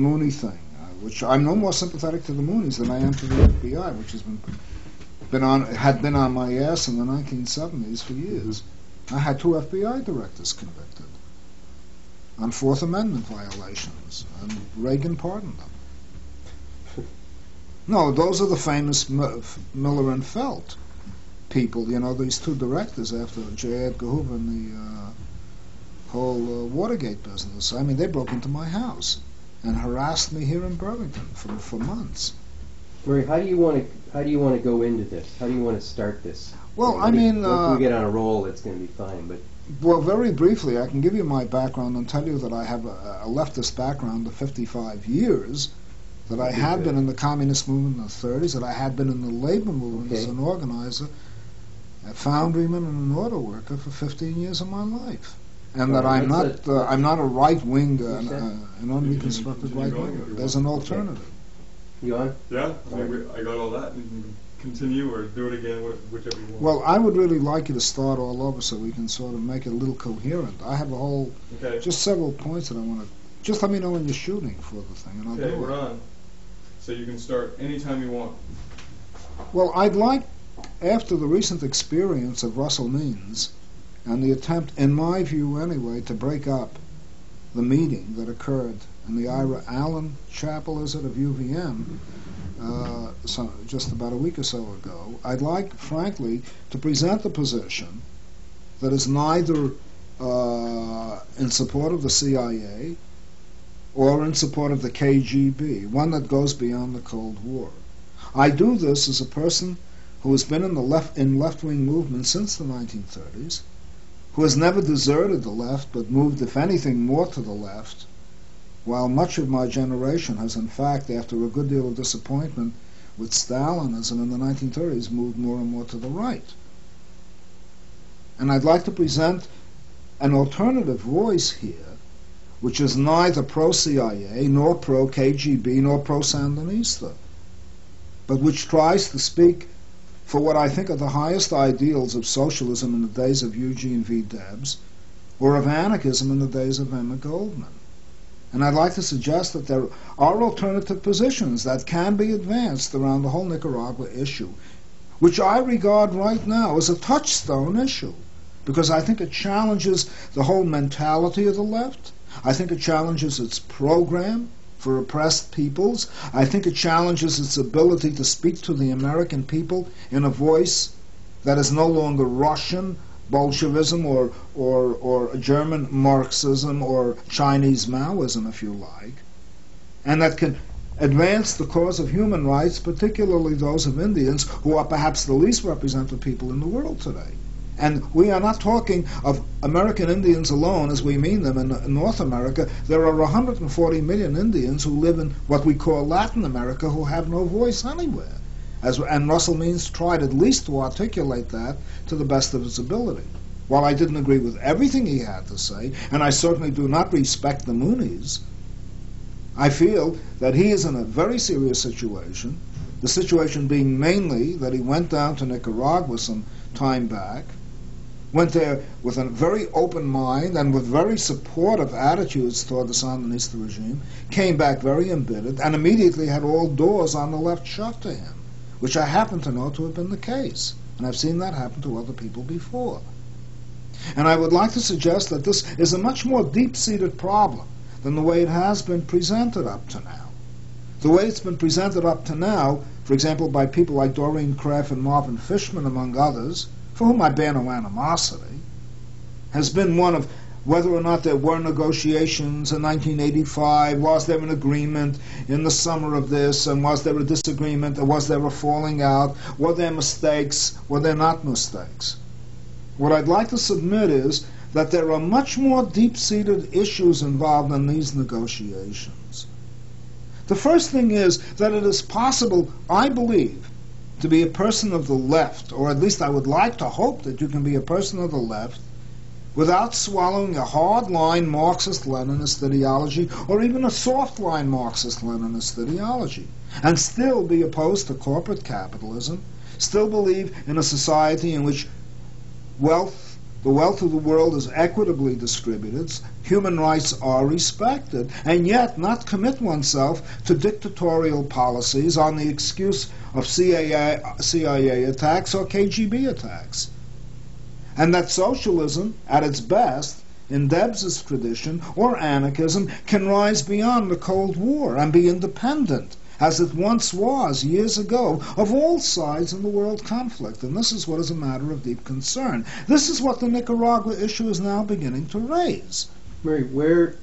Mooney thing, uh, which I'm no more sympathetic to the Moonies than I am to the FBI, which has been been on had been on my ass in the 1970s for years. I had two FBI directors convicted on Fourth Amendment violations, and Reagan pardoned them. No, those are the famous M- Miller and Felt people. You know, these two directors after J. Edgar Hoover and the uh, whole uh, Watergate business. I mean, they broke into my house and harassed me here in Burlington for, for months. Murray, how do you want to how do you want to go into this? How do you want to start this? Well, I you- mean, once uh, we get on a roll, it's going to be fine. But Well, very briefly, I can give you my background and tell you that I have a, a leftist background of 55 years, that I Okay, had been in the communist movement in the 30s, that I had been in the labor movement as an organizer, a foundryman and an auto worker for 15 years of my life. And that I'm not, a- uh, I'm not a right-wing, uh, Who's that? uh, an unreconstructed right going if winger. There's an alternative. you on? Yeah, I mean, I got all that. You can continue or do it again, whichever you want. Well, I would really like you to start all over so we can sort of make it a little coherent. I have a whole, okay. just several points that I want to, just let me know when you're shooting for the thing and I'll Okay, do it. we're on. So you can start anytime you want. Well, I'd like, after the recent experience of Russell Means and the attempt, in my view anyway, to break up the meeting that occurred in the Ira Allen Chapel, is it, of UVM, uh, just about a week or so ago, I'd like, frankly, to present the position that is neither uh, in support of the CIA or in support of the KGB, one that goes beyond the Cold War. I do this as a person who has been in the left in left-wing movement since the 1930s, who has never deserted the left but moved, if anything, more to the left, while much of my generation has, in fact, after a good deal of disappointment with Stalinism in the 1930s, moved more and more to the right. And I'd like to present an alternative voice here, which is neither pro-CIA, nor pro-KGB, nor pro-Sandinista but which tries to speak for what I think are the highest ideals of socialism in the days of Eugene V. Debs, or of anarchism in the days of Emma Goldman. And I'd like to suggest that there are alternative positions that can be advanced around the whole Nicaragua issue, which I regard right now as a touchstone issue, because I think it challenges the whole mentality of the left. I think it challenges its program for oppressed peoples. I think it challenges its ability to speak to the American people in a voice that is no longer Russian Bolshevism or, or, or German Marxism or Chinese Maoism, if you like, and that can advance the cause of human rights, particularly those of Indians, who are perhaps the least represented people in the world today. And we are not talking of American Indians alone as we mean them in North America. There are 140 million Indians who live in what we call Latin America who have no voice anywhere. As, and Russell Means tried at least to articulate that to the best of his ability. While I didn't agree with everything he had to say, and I certainly do not respect the Moonies, I feel that he is in a very serious situation. The situation being mainly that he went down to Nicaragua some time back, went there with a very open mind and with very supportive attitudes toward the Sandinista regime, came back very embittered, and immediately had all doors on the left shut to him, which I happen to know to have been the case. And I've seen that happen to other people before. And I would like to suggest that this is a much more deep-seated problem than the way it has been presented up to now. The way it's been presented up to now, for example, by people like Doreen Kraft and Marvin Fishman, among others, for whom I bear no animosity, has been one of whether or not there were negotiations in 1985, was there an agreement in the summer of this, and was there a disagreement, or was there a falling out, were there mistakes, were there not mistakes? What I'd like to submit is that there are much more deep-seated issues involved in these negotiations. The first thing is that it is possible, I believe, to be a person of the left, or at least I would like to hope that you can be a person of the left, without swallowing a hard-line Marxist-Leninist ideology, or even a soft-line Marxist-Leninist ideology, and still be opposed to corporate capitalism, still believe in a society in which wealth, the wealth of the world is equitably distributed, human rights are respected, and yet not commit oneself to dictatorial policies on the excuse of CIA, CIA attacks or KGB attacks. And that socialism, at its best, in Debs's tradition, or anarchism, can rise beyond the Cold War and be independent as it once was years ago, of all sides in the world conflict. And this is what is a matter of deep concern. This is what the Nicaragua issue is now beginning to raise. Murray, where,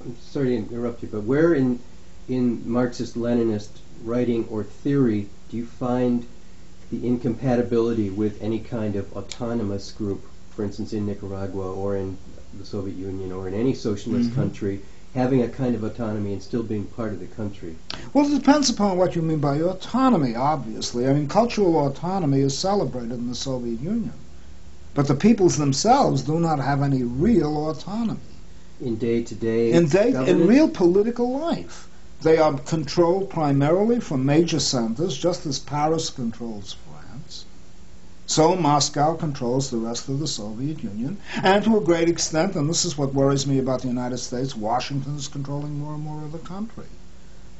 I'm sorry to interrupt you, but where in, in Marxist Leninist writing or theory do you find the incompatibility with any kind of autonomous group, for instance, in Nicaragua or in the Soviet Union or in any socialist Mm-hmm. country, having a kind of autonomy and still being part of the country? Well, it depends upon what you mean by autonomy, obviously. I mean, cultural autonomy is celebrated in the Soviet Union. But the peoples themselves do not have any real autonomy. In day to day In, they, in real political life, they are controlled primarily from major centers, just as Paris controls France. So Moscow controls the rest of the Soviet Union, and to a great extent, and this is what worries me about the United States, Washington is controlling more and more of the country.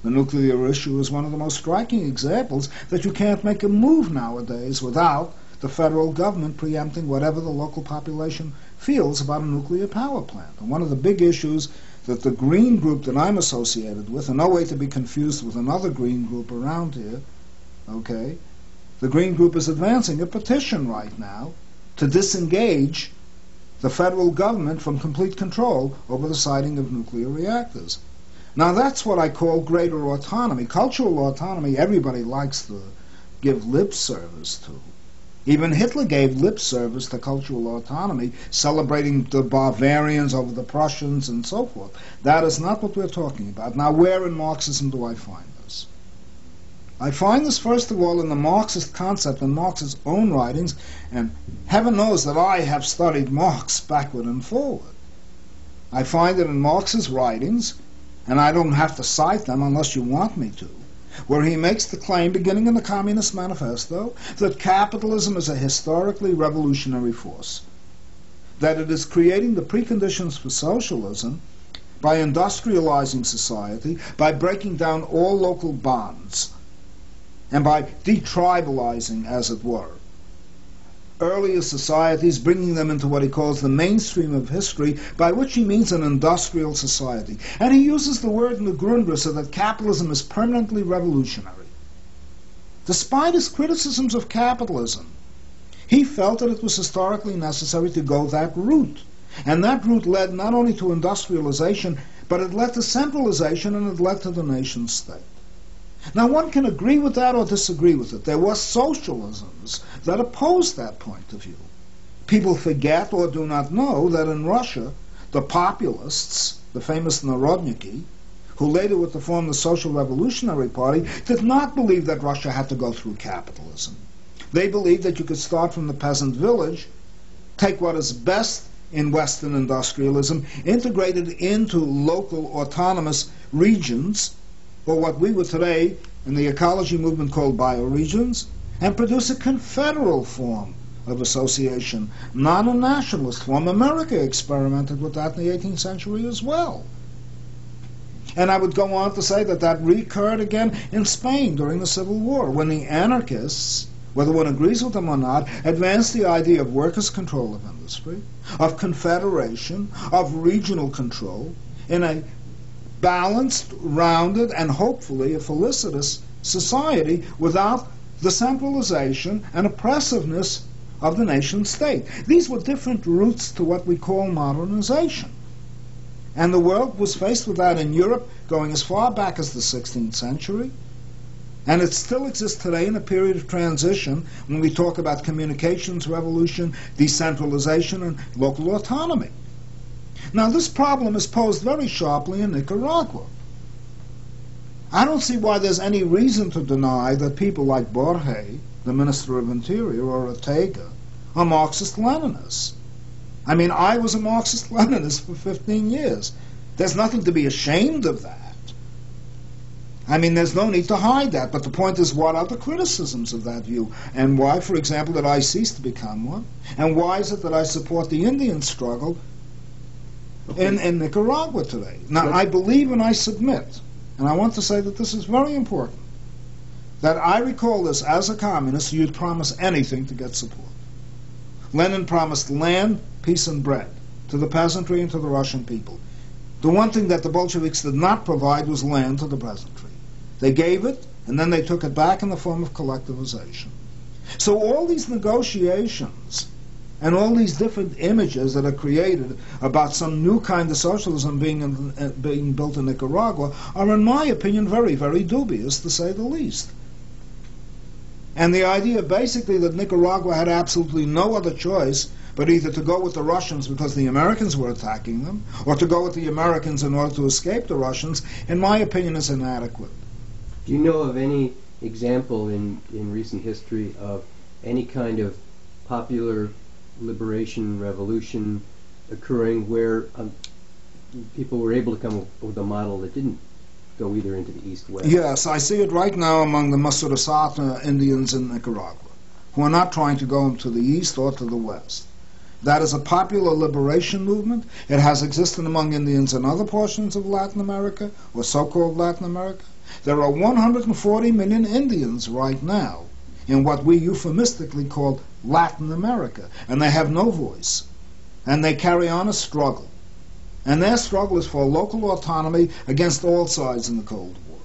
The nuclear issue is one of the most striking examples that you can't make a move nowadays without the federal government preempting whatever the local population feels about a nuclear power plant. And one of the big issues that the green group that I'm associated with, and no way to be confused with another green group around here, okay, the green group is advancing a petition right now to disengage the federal government from complete control over the siting of nuclear reactors. Now that's what I call greater autonomy. Cultural autonomy, everybody likes to give lip service to. Even Hitler gave lip service to cultural autonomy, celebrating the Bavarians over the Prussians and so forth. That is not what we're talking about. Now, where in Marxism do I find this? I find this, first of all, in the Marxist concept in Marx's own writings, and heaven knows that I have studied Marx backward and forward. I find it in Marx's writings, and I don't have to cite them unless you want me to, where he makes the claim, beginning in the Communist Manifesto, that capitalism is a historically revolutionary force, that it is creating the preconditions for socialism by industrializing society, by breaking down all local bonds, and by detribalizing, as it were, earlier societies, bringing them into what he calls the mainstream of history, by which he means an industrial society. And he uses the word in the Grundrisse that capitalism is permanently revolutionary. Despite his criticisms of capitalism, he felt that it was historically necessary to go that route. And that route led not only to industrialization, but it led to centralization and it led to the nation state. Now, one can agree with that or disagree with it. There were socialisms that opposed that point of view. People forget or do not know that in Russia, the populists, the famous Narodniki, who later would to form the Social Revolutionary Party, did not believe that Russia had to go through capitalism. They believed that you could start from the peasant village, take what is best in Western industrialism, integrate it into local autonomous regions, or what we would today in the ecology movement call bioregions, and produce a confederal form of association, not a nationalist form. America experimented with that in the 18th century as well. And I would go on to say that that recurred again in Spain during the Civil War, when the anarchists, whether one agrees with them or not, advanced the idea of workers' control of industry, of confederation, of regional control, in a balanced, rounded, and hopefully a felicitous society without the centralization and oppressiveness of the nation state. These were different routes to what we call modernization. And the world was faced with that in Europe going as far back as the 16th century. And it still exists today in a period of transition when we talk about communications revolution, decentralization, and local autonomy. Now, this problem is posed very sharply in Nicaragua. I don't see why there's any reason to deny that people like Borge, the Minister of Interior, or Ortega, are Marxist Leninists. I mean, I was a Marxist Leninist for 15 years. There's nothing to be ashamed of that. I mean, there's no need to hide that. But the point is, what are the criticisms of that view? And why, for example, did I cease to become one? And why is it that I support the Indian struggle in, in Nicaragua today? Now, I believe and I submit, and I want to say that this is very important, that I recall this as a communist, you'd promise anything to get support. Lenin promised land, peace, and bread to the peasantry and to the Russian people. The one thing that the Bolsheviks did not provide was land to the peasantry. They gave it, and then they took it back in the form of collectivization. So all these negotiations and all these different images that are created about some new kind of socialism being in, uh, being built in Nicaragua are, in my opinion, very, very dubious, to say the least. And the idea basically that Nicaragua had absolutely no other choice but either to go with the Russians because the Americans were attacking them, or to go with the Americans in order to escape the Russians, in my opinion, is inadequate. Do you know of any example in, in recent history of any kind of popular liberation revolution occurring where um, people were able to come up with a model that didn't go either into the east or west? Yes, I see it right now among the Misurasata Indians in Nicaragua, who are not trying to go to the east or to the west. That is a popular liberation movement. It has existed among Indians in other portions of Latin America, or so-called Latin America. There are 140 million Indians right now in what we euphemistically call Latin America, and they have no voice. And they carry on a struggle. And their struggle is for local autonomy against all sides in the Cold War.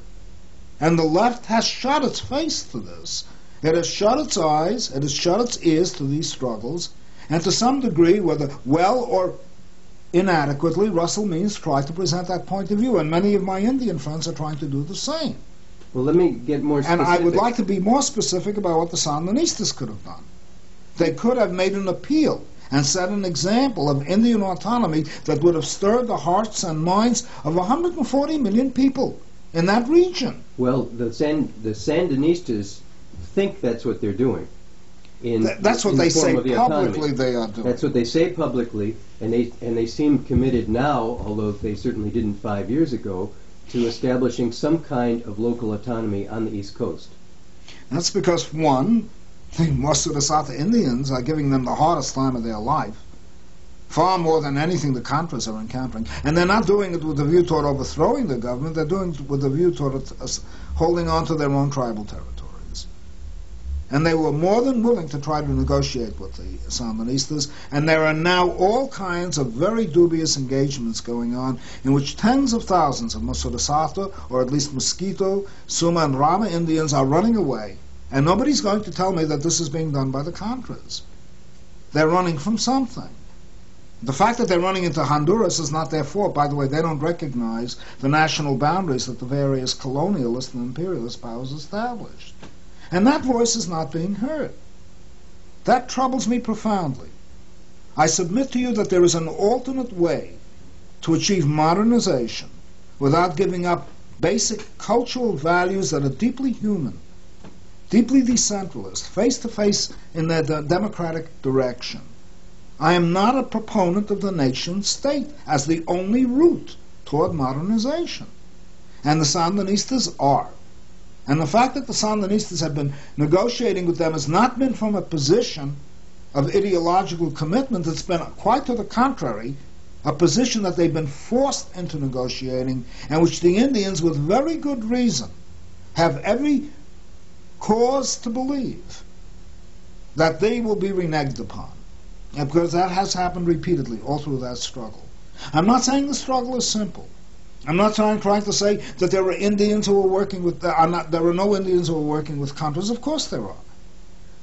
And the left has shut its face to this. It has shut its eyes, it has shut its ears to these struggles, and to some degree, whether well or inadequately, Russell Means tried to present that point of view, and many of my Indian friends are trying to do the same. Well, let me get more And. I would like to be more specific about what the Sandinistas could have done. They could have made an appeal and set an example of Indian autonomy that would have stirred the hearts and minds of 140 million people in that region. Well, the, San, the Sandinistas think that's what they're doing. In, Th- That's what in they form say the autonomy. publicly they are doing. That's what they say publicly, and they and they seem committed now, although they certainly didn't five years ago, to establishing some kind of local autonomy on the East Coast. That's because, one, the Misurasata Indians are giving them the hardest time of their life, far more than anything the Contras are encountering. And they're not doing it with a view toward overthrowing the government, they're doing it with a view toward uh, holding on to their own tribal territories. And they were more than willing to try to negotiate with the Sandinistas, and there are now all kinds of very dubious engagements going on in which tens of thousands of Misurasata, or at least Miskito, Suma, and Rama Indians are running away and nobody's going to tell me that this is being done by the Contras. They're running from something. The fact that they're running into Honduras is not their fault. By the way, they don't recognize the national boundaries that the various colonialist and imperialist powers established. And that voice is not being heard. That troubles me profoundly. I submit to you that there is an alternate way to achieve modernization without giving up basic cultural values that are deeply human deeply decentralist, face to face in their de- democratic direction. I am not a proponent of the nation state as the only route toward modernization. And the Sandinistas are. And the fact that the Sandinistas have been negotiating with them has not been from a position of ideological commitment, it's been quite to the contrary, a position that they've been forced into negotiating, and which the Indians, with very good reason, have every cause to believe that they will be reneged upon. Because that has happened repeatedly all through that struggle. I'm not saying the struggle is simple. I'm not trying, trying to say that there are Indians who are working with, uh, are not, there are no Indians who are working with Contras. Of course there are.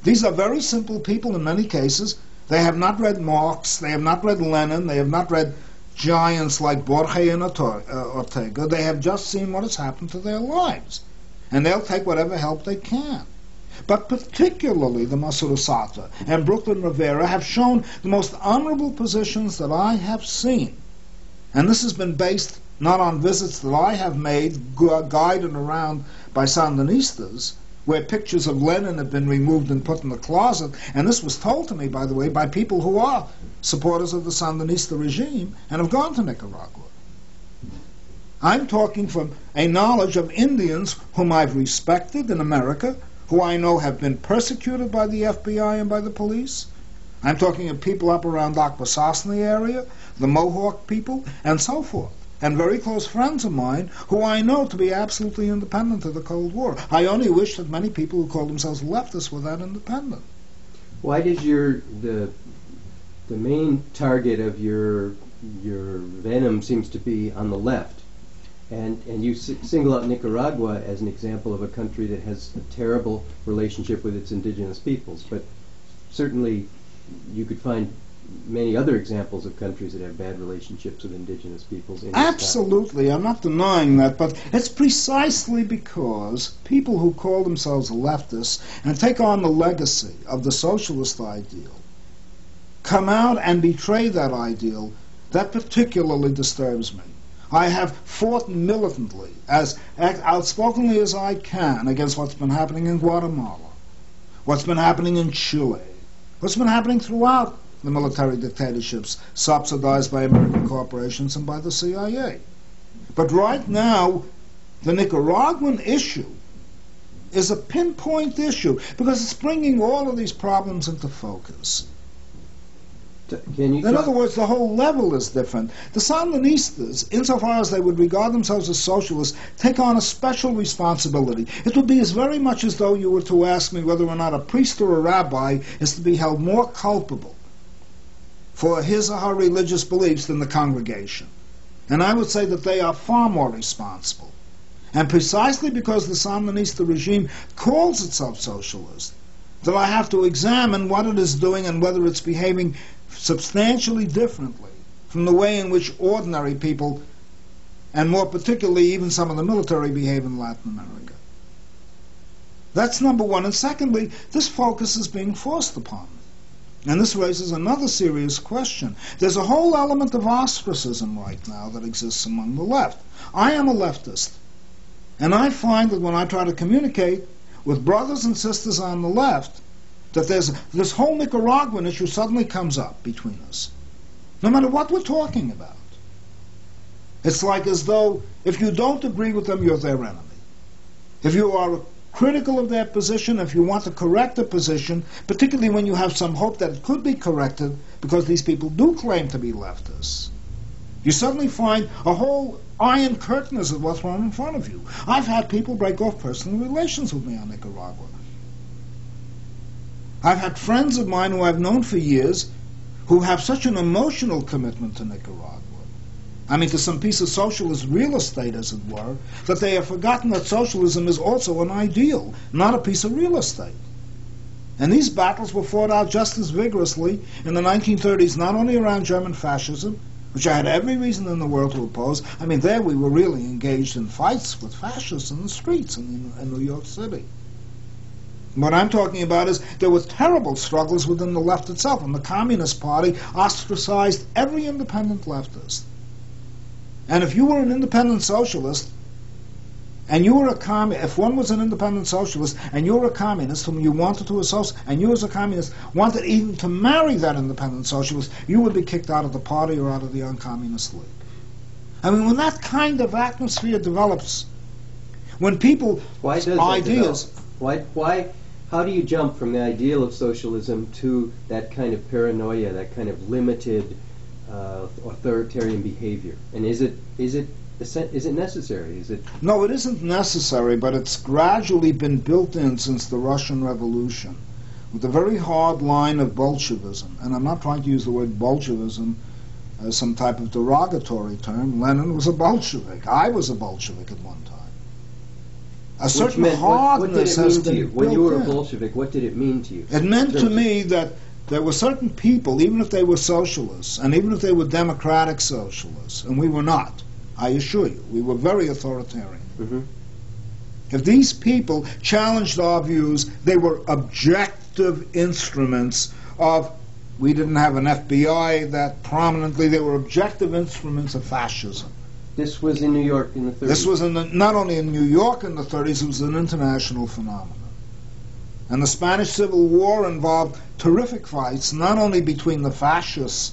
These are very simple people in many cases. They have not read Marx, they have not read Lenin, they have not read giants like Borges and uh, Ortega. They have just seen what has happened to their lives and they'll take whatever help they can. But particularly the Misurasata and Brooklyn Rivera have shown the most honorable positions that I have seen. And this has been based not on visits that I have made, gu- guided around by Sandinistas, where pictures of Lenin have been removed and put in the closet. And this was told to me, by the way, by people who are supporters of the Sandinista regime and have gone to Nicaragua. I'm talking from a knowledge of Indians whom I've respected in America, who I know have been persecuted by the FBI and by the police. I'm talking of people up around Akwesasne area, the Mohawk people, and so forth. And very close friends of mine who I know to be absolutely independent of the Cold War. I only wish that many people who call themselves leftists were that independent. Why does your the the main target of your your venom seems to be on the left? And, and you single out Nicaragua as an example of a country that has a terrible relationship with its indigenous peoples. But certainly you could find many other examples of countries that have bad relationships with indigenous peoples. In. Absolutely, I'm not denying that, but it's precisely because people who call themselves leftists and take on the legacy of the socialist ideal come out and betray that ideal that particularly disturbs me. I have fought militantly, as outspokenly as I can, against what's been happening in Guatemala, what's been happening in Chile, what's been happening throughout the military dictatorships subsidized by American corporations and by the CIA. But right now, the Nicaraguan issue is a pinpoint issue because it's bringing all of these problems into focus. Can you In other words, the whole level is different. The Sandinistas, insofar as they would regard themselves as socialists, take on a special responsibility. It would be as very much as though you were to ask me whether or not a priest or a rabbi is to be held more culpable for his or her religious beliefs than the congregation. And I would say that they are far more responsible. And precisely because the Sandinista regime calls itself socialist, that I have to examine what it is doing and whether it's behaving substantially differently from the way in which ordinary people, and more particularly even some of the military, behave in Latin America. That's number one. And secondly, this focus is being forced upon me. And this raises another serious question. There's a whole element of ostracism right now that exists among the left. I am a leftist. And I find that when I try to communicate with brothers and sisters on the left, that there's this whole Nicaraguan issue suddenly comes up between us, no matter what we're talking about. It's like as though if you don't agree with them, you're their enemy. If you are critical of their position, if you want to correct a position, particularly when you have some hope that it could be corrected, because these people do claim to be leftists, you suddenly find a whole iron curtain is what's thrown in front of you. I've had people break off personal relations with me on Nicaragua. I've had friends of mine who I've known for years who have such an emotional commitment to Nicaragua. I mean, to some piece of socialist real estate, as it were, that they have forgotten that socialism is also an ideal, not a piece of real estate. And these battles were fought out just as vigorously in the 1930s, not only around German fascism, which I had every reason in the world to oppose. I mean, there we were really engaged in fights with fascists in the streets in, in New York City. What I'm talking about is there were terrible struggles within the left itself, and the Communist Party ostracized every independent leftist. And if you were an independent socialist, and you were a commun, if one was an independent socialist, and you were a communist whom you wanted to associate, and you as a communist wanted even to marry that independent socialist, you would be kicked out of the party or out of the uncommunist league. I mean, when that kind of atmosphere develops, when people Why does ideas? Why, why, how do you jump from the ideal of socialism to that kind of paranoia, that kind of limited uh, authoritarian behavior? And is it, is it, is it necessary? Is it No, it isn't necessary, but it's gradually been built in since the Russian Revolution with a very hard line of Bolshevism. And I'm not trying to use the word Bolshevism as some type of derogatory term. Lenin was a Bolshevik. I was a Bolshevik at one time. A certain meant, what, what did it has mean to been you? When you were a. Bolshevik, what did it mean to you? It meant to me that there were certain people, even if they were socialists, and even if they were democratic socialists, and we were not, I assure you, we were very authoritarian. Mhm. If these people challenged our views, they were objective instruments of, we didn't have an FBI that prominently, they were objective instruments of fascism. This was in New York in the 30s. This was in the, not only in New York in the 30s, it was an international phenomenon. And the Spanish Civil War involved terrific fights, not only between the fascists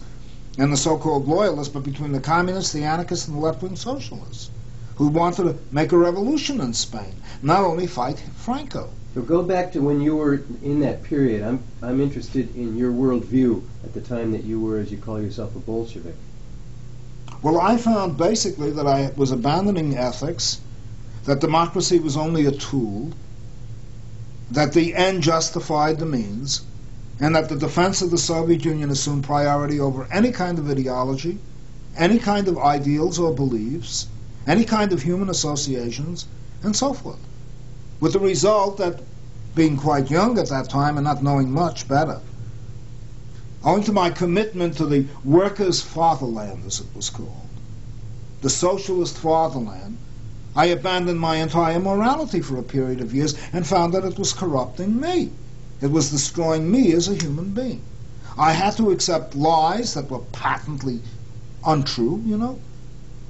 and the so-called loyalists, but between the communists, the anarchists, and the left-wing socialists. who wanted to make a revolution in Spain, not only fight Franco. So go back to when you were in that period. I'm I'm interested in your worldview at the time that you were, as you call yourself, a Bolshevik. Well, I found basically that I was abandoning ethics, that democracy was only a tool, that the end justified the means, and that the defense of the Soviet Union assumed priority over any kind of ideology, any kind of ideals or beliefs, any kind of human associations, and so forth. With the result that, being quite young at that time and not knowing much better, owing to my commitment to the workers' fatherland, as it was called, the socialist fatherland, I abandoned my entire morality for a period of years and found that it was corrupting me. It was destroying me as a human being. I had to accept lies that were patently untrue, you know.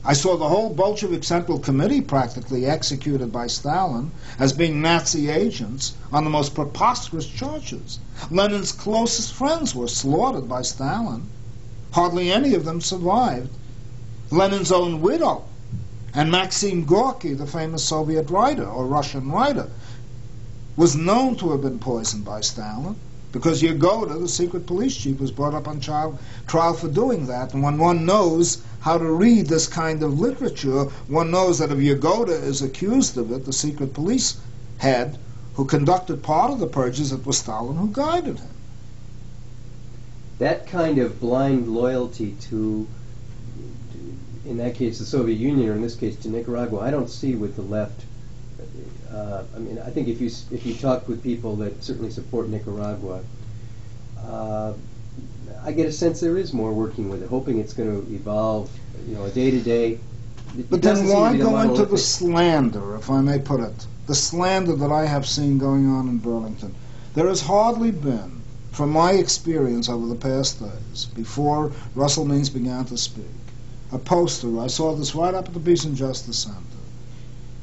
I saw the whole Bolshevik Central Committee practically executed by Stalin as being Nazi agents on the most preposterous charges. Lenin's closest friends were slaughtered by Stalin. Hardly any of them survived. Lenin's own widow and Maxim Gorky, the famous Soviet writer or Russian writer, was known to have been poisoned by Stalin because Yagoda, the secret police chief, was brought up on child trial for doing that. And when one knows how to read this kind of literature, one knows that if Yagoda is accused of it, the secret police head who conducted part of the purges, it was Stalin who guided him. That kind of blind loyalty to, in that case, the Soviet Union, or in this case, to Nicaragua, I don't see with the left uh, I mean, I think if you if you talk with people that certainly support Nicaragua, uh, I get a sense there is more working with it, hoping it's going to evolve, you know, a day to day. But then why go into the slander, if I may put it, the slander that I have seen going on in Burlington? There has hardly been, from my experience over the past days, before Russell Means began to speak, a poster. I saw this right up at the Peace and Justice Center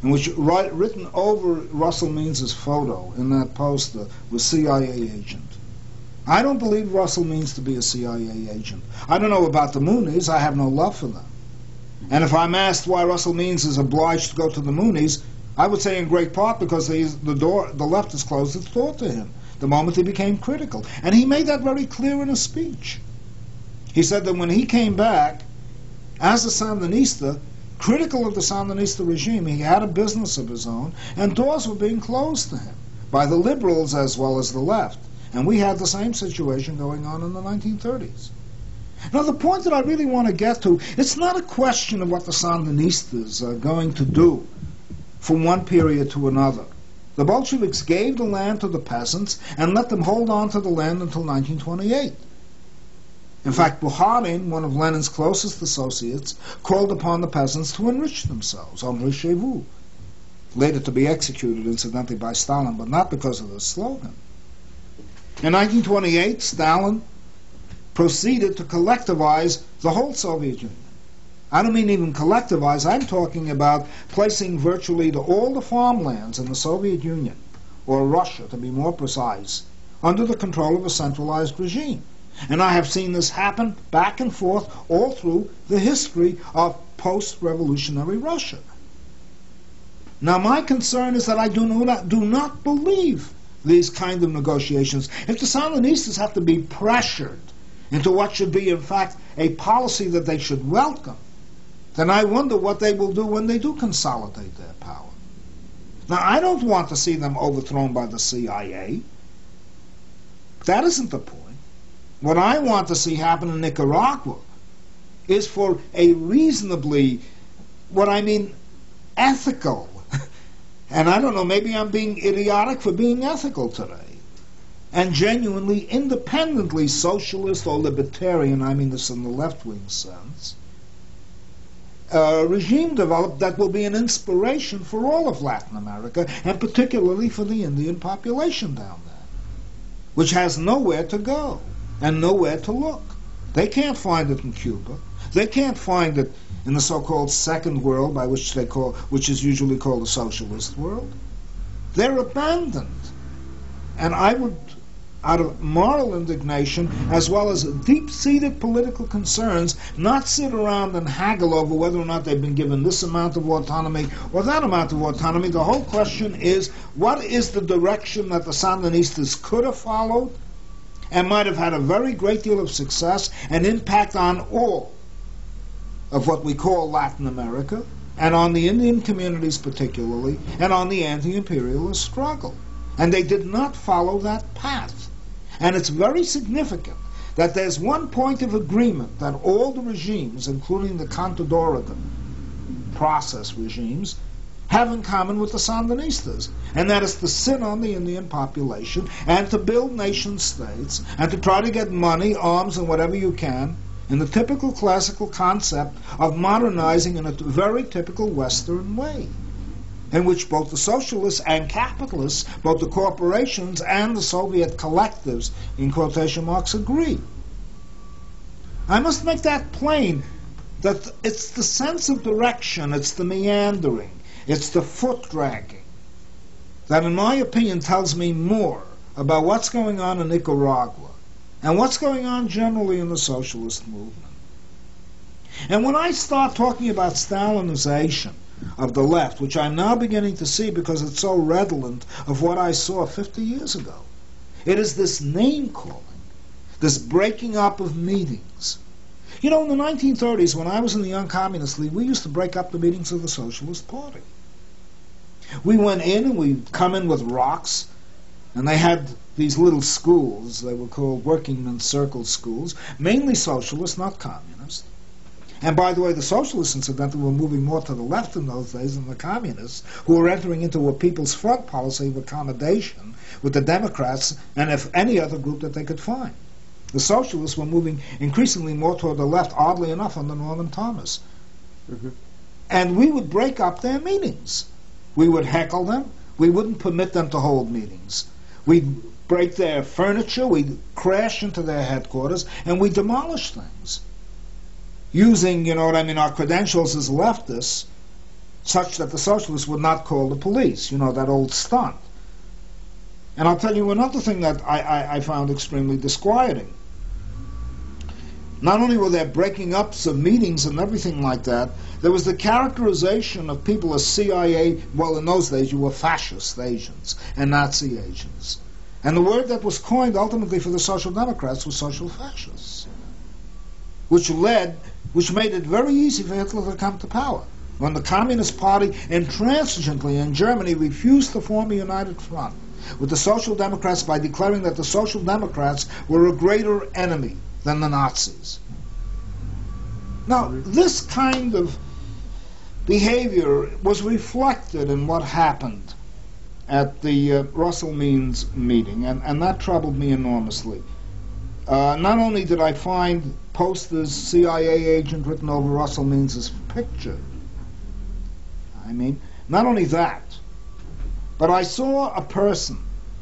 in which right, written over Russell Means's photo in that poster was CIA agent. I don't believe Russell Means to be a CIA agent. I don't know about the Moonies. I have no love for them. And if I'm asked why Russell Means is obliged to go to the Moonies, I would say in great part because the door, the left has closed its door to him the moment he became critical. And he made that very clear in a speech. He said that when he came back, as a Sandinista, critical of the Sandinista regime. He had a business of his own, and doors were being closed to him by the liberals as well as the left. And we had the same situation going on in the 1930s. Now, the point that I really want to get to, it's not a question of what the Sandinistas are going to do from one period to another. The Bolsheviks gave the land to the peasants and let them hold on to the land until 1928. In fact, Bukharin, one of Lenin's closest associates, called upon the peasants to enrich themselves, enrichez-vous, later to be executed, incidentally, by Stalin, but not because of the slogan. In 1928, Stalin proceeded to collectivize the whole Soviet Union. I don't mean even collectivize, I'm talking about placing virtually the, all the farmlands in the Soviet Union, or Russia to be more precise, under the control of a centralized regime. And I have seen this happen back and forth all through the history of post-revolutionary Russia. Now, my concern is that I do not, do not believe these kind of negotiations. If the Sandinistas have to be pressured into what should be, in fact, a policy that they should welcome, then I wonder what they will do when they do consolidate their power. Now, I don't want to see them overthrown by the CIA. That isn't the point. What I want to see happen in Nicaragua is for a reasonably, what I mean, ethical, and I don't know, maybe I'm being idiotic for being ethical today, and genuinely, independently socialist or libertarian, I mean this in the left wing sense, a regime developed that will be an inspiration for all of Latin America, and particularly for the Indian population down there, which has nowhere to go and nowhere to look. They can't find it in Cuba. They can't find it in the so-called second world, by which they call, which is usually called the socialist world. They're abandoned. And I would out of moral indignation as well as deep-seated political concerns, not sit around and haggle over whether or not they've been given this amount of autonomy or that amount of autonomy. The whole question is, what is the direction that the Sandinistas could have followed and might have had a very great deal of success and impact on all of what we call Latin America, and on the Indian communities particularly, and on the anti-imperialist struggle. And they did not follow that path. And it's very significant that there's one point of agreement that all the regimes, including the Contadora process regimes, have in common with the Sandinistas, and that is to sit on the Indian population and to build nation states and to try to get money, arms, and whatever you can in the typical classical concept of modernizing in a very typical Western way, in which both the socialists and capitalists, both the corporations and the Soviet collectives, in quotation marks, agree. I must make that plain that it's the sense of direction, it's the meandering, it's the foot dragging that, in my opinion, tells me more about what's going on in Nicaragua and what's going on generally in the socialist movement. And when I start talking about Stalinization of the left, which I'm now beginning to see because it's so redolent of what I saw 50 years ago, it is this name calling, this breaking up of meetings. You know, in the 1930s, when I was in the Young Communist League, we used to break up the meetings of the Socialist Party. We went in and we'd come in with rocks, and they had these little schools. They were called working men's circle schools, mainly socialist, not communist. And by the way, the socialists, incidentally, were moving more to the left in those days than the communists, who were entering into a people's front policy of accommodation with the Democrats and if any other group that they could find. The socialists were moving increasingly more toward the left, oddly enough, under Norman Thomas. Mm-hmm. And we would break up their meetings. We would heckle them. We wouldn't permit them to hold meetings. We'd break their furniture, we'd crash into their headquarters, and we demolish things. Using, you know what I mean, our credentials as leftists, such that the socialists would not call the police, you know, that old stunt. And I'll tell you another thing that I, I, I found extremely disquieting. Not only were there breaking ups of meetings and everything like that, there was the characterization of people as CIA, well, in those days you were fascist agents and Nazi agents. And the word that was coined ultimately for the Social Democrats was social fascists, which led, which made it very easy for Hitler to come to power. When the Communist Party intransigently in Germany refused to form a united front with the Social Democrats by declaring that the Social Democrats were a greater enemy than the Nazis. Now, this kind of behavior was reflected in what happened at the uh, Russell Means meeting, and, and that troubled me enormously. Uh, not only did I find posters CIA agent written over Russell Means' picture, I mean, not only that, but I saw a person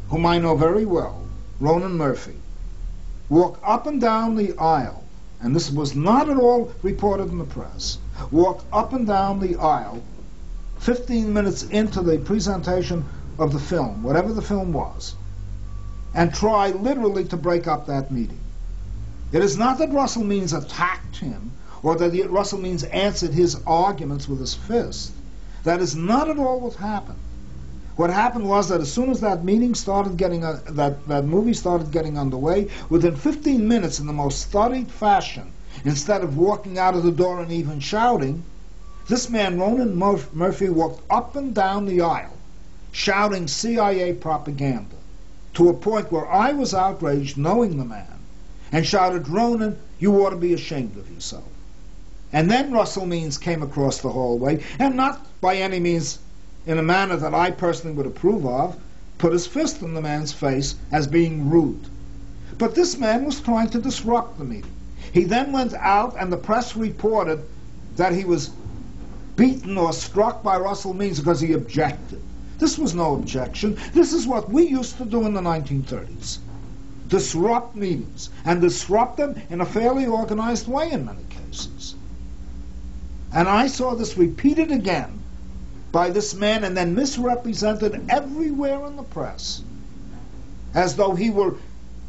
whom I know very well, Ronan Murphy, walk up and down the aisle, and this was not at all reported in the press, walk up and down the aisle 15 minutes into the presentation of the film, whatever the film was, and try literally to break up that meeting. It is not that Russell Means attacked him or that Russell Means answered his arguments with his fist. That is not at all what happened. What happened was that as soon as that meeting started getting, uh, that, that movie started getting underway, within 15 minutes, in the most studied fashion, instead of walking out of the door and even shouting, this man, Ronan Murphy, walked up and down the aisle shouting CIA propaganda to a point where I was outraged knowing the man and shouted, Ronan, you ought to be ashamed of yourself. And then Russell Means came across the hallway, and not by any means in a manner that I personally would approve of, put his fist in the man's face as being rude. But this man was trying to disrupt the meeting. He then went out, and the press reported that he was beaten or struck by Russell Means because he objected. This was no objection. This is what we used to do in the 1930s. Disrupt meetings, and disrupt them in a fairly organized way in many cases. And I saw this repeated again by this man and then misrepresented everywhere in the press as though he were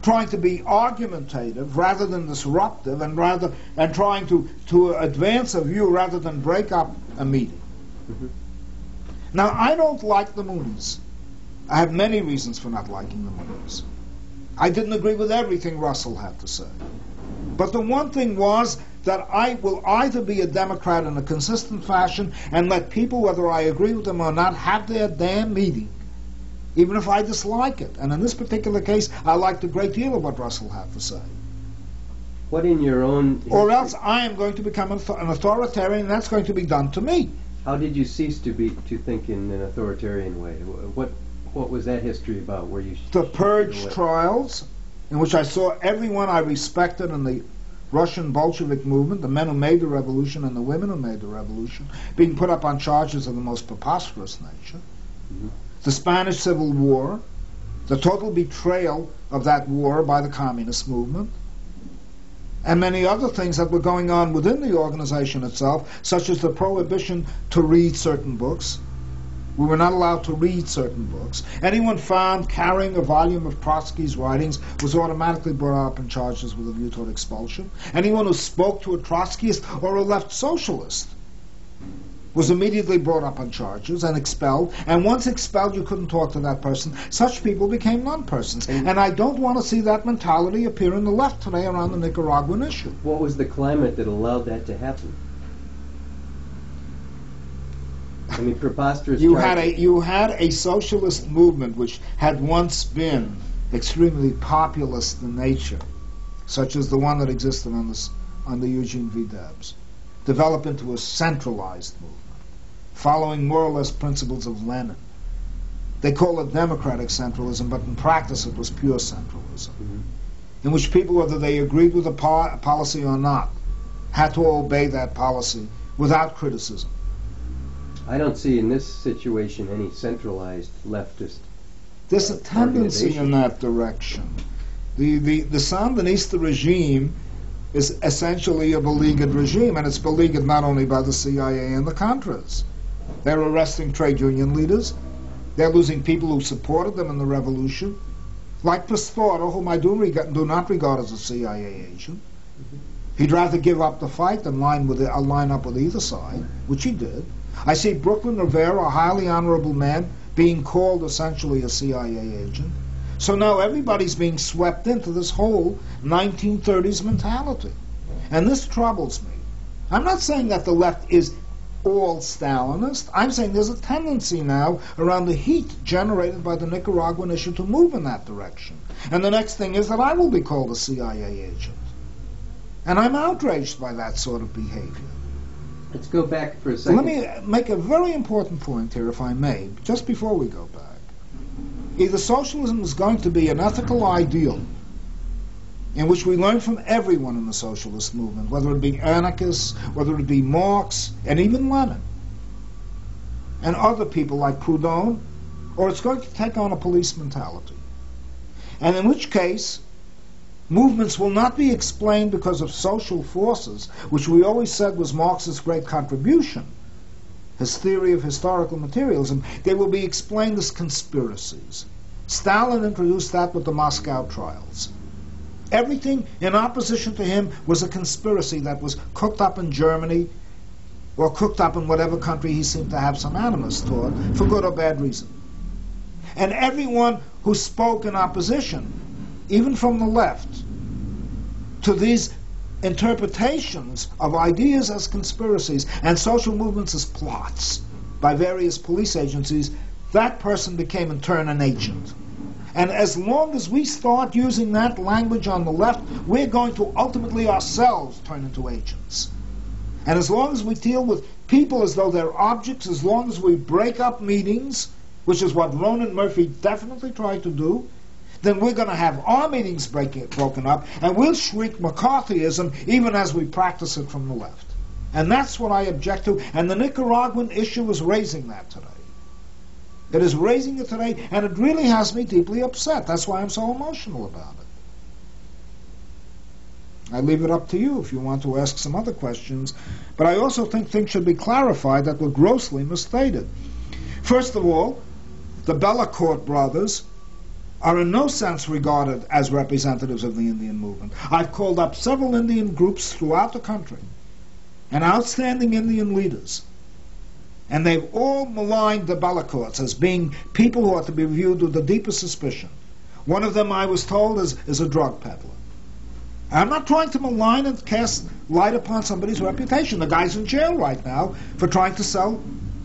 trying to be argumentative rather than disruptive and rather and trying to, to advance a view rather than break up a meeting. Mhm. Now I don't like the Moonies. I have many reasons for not liking the Moonies. I didn't agree with everything Russell had to say. But the one thing was that I will either be a Democrat in a consistent fashion and let people, whether I agree with them or not, have their damn meeting, even if I dislike it. And in this particular case, I liked a great deal of what Russell had to say. What in your own Or else I am going to become an authoritarian, and that's going to be done to me. How did you cease to be to think in an authoritarian way? What what was that history about? Where you The purge trials, in which I saw everyone I respected in the Russian Bolshevik movement, the men who made the revolution and the women who made the revolution, being put up on charges of the most preposterous nature. Mhm. The Spanish Civil War, the total betrayal of that war by the communist movement, and many other things that were going on within the organization itself, such as the prohibition to read certain books. We were not allowed to read certain books. Anyone found carrying a volume of Trotsky's writings was automatically brought up in charges with a view toward expulsion. Anyone who spoke to a Trotskyist or a left socialist was immediately brought up on charges and expelled. And once expelled, you couldn't talk to that person. Such people became non-persons. And I don't want to see that mentality appear in the left today around the Nicaraguan issue. What was the climate that allowed that to happen? I mean, preposterous. You had a you had a socialist movement which had once been extremely populist in nature, such as the one that existed on this on the Eugene V. Debs, develop into a centralized movement, following more or less principles of Lenin. They call it democratic centralism, but in practice it was pure centralism, Mhm. in which people, whether they agreed with the po- policy or not, had to obey that policy without criticism. I don't see in this situation any centralized leftist. There's a tendency in that direction. The, the, the Sandinista regime is essentially a beleaguered regime, and it's beleaguered not only by the CIA and the Contras. They're arresting trade union leaders. They're losing people who supported them in the revolution, like Pastora, whom I do, reg- do not regard as a CIA agent. He'd rather give up the fight than line, with, uh, line up with either side, which he did. I see Brooklyn Rivera, a highly honorable man, being called essentially a CIA agent. So now everybody's being swept into this whole 1930s mentality. And this troubles me. I'm not saying that the left is all Stalinist. I'm saying there's a tendency now around the heat generated by the Nicaraguan issue to move in that direction. And the next thing is that I will be called a CIA agent. And I'm outraged by that sort of behavior. Let's go back for a second. let me make a very important point here, if I may, just before we go back. Either socialism is going to be an ethical ideal in which we learn from everyone in the socialist movement, whether it be anarchists, whether it be Marx, and even Lenin, and other people like Proudhon, or it's going to take on a police mentality. And in which case, movements will not be explained because of social forces, which we always said was Marx's great contribution, his theory of historical materialism. They will be explained as conspiracies. Stalin introduced that with the Moscow trials. Everything in opposition to him was a conspiracy that was cooked up in Germany or cooked up in whatever country he seemed to have some animus toward, for good or bad reason. And everyone who spoke in opposition, even from the left, to these interpretations of ideas as conspiracies and social movements as plots by various police agencies, that person became in turn an agent. And as long as we start using that language on the left, we're going to ultimately ourselves turn into agents. And as long as we deal with people as though they're objects, as long as we break up meetings, which is what Ronan Murphy definitely tried to do, then we're going to have our meetings break broken up, and we'll shriek McCarthyism even as we practice it from the left. And that's what I object to, and the Nicaraguan issue is raising that today. It is raising it today, and it really has me deeply upset. That's why I'm so emotional about it. I leave it up to you if you want to ask some other questions, but I also think things should be clarified that were grossly misstated. First of all, the Bellecourt brothers are in no sense regarded as representatives of the Indian movement. I've called up several Indian groups throughout the country and outstanding Indian leaders, and they've all maligned the Bellecourts as being people who are to be viewed with the deepest suspicion. One of them, I was told, is, is a drug peddler. I'm not trying to malign and cast light upon somebody's reputation. The guy's in jail right now for trying to sell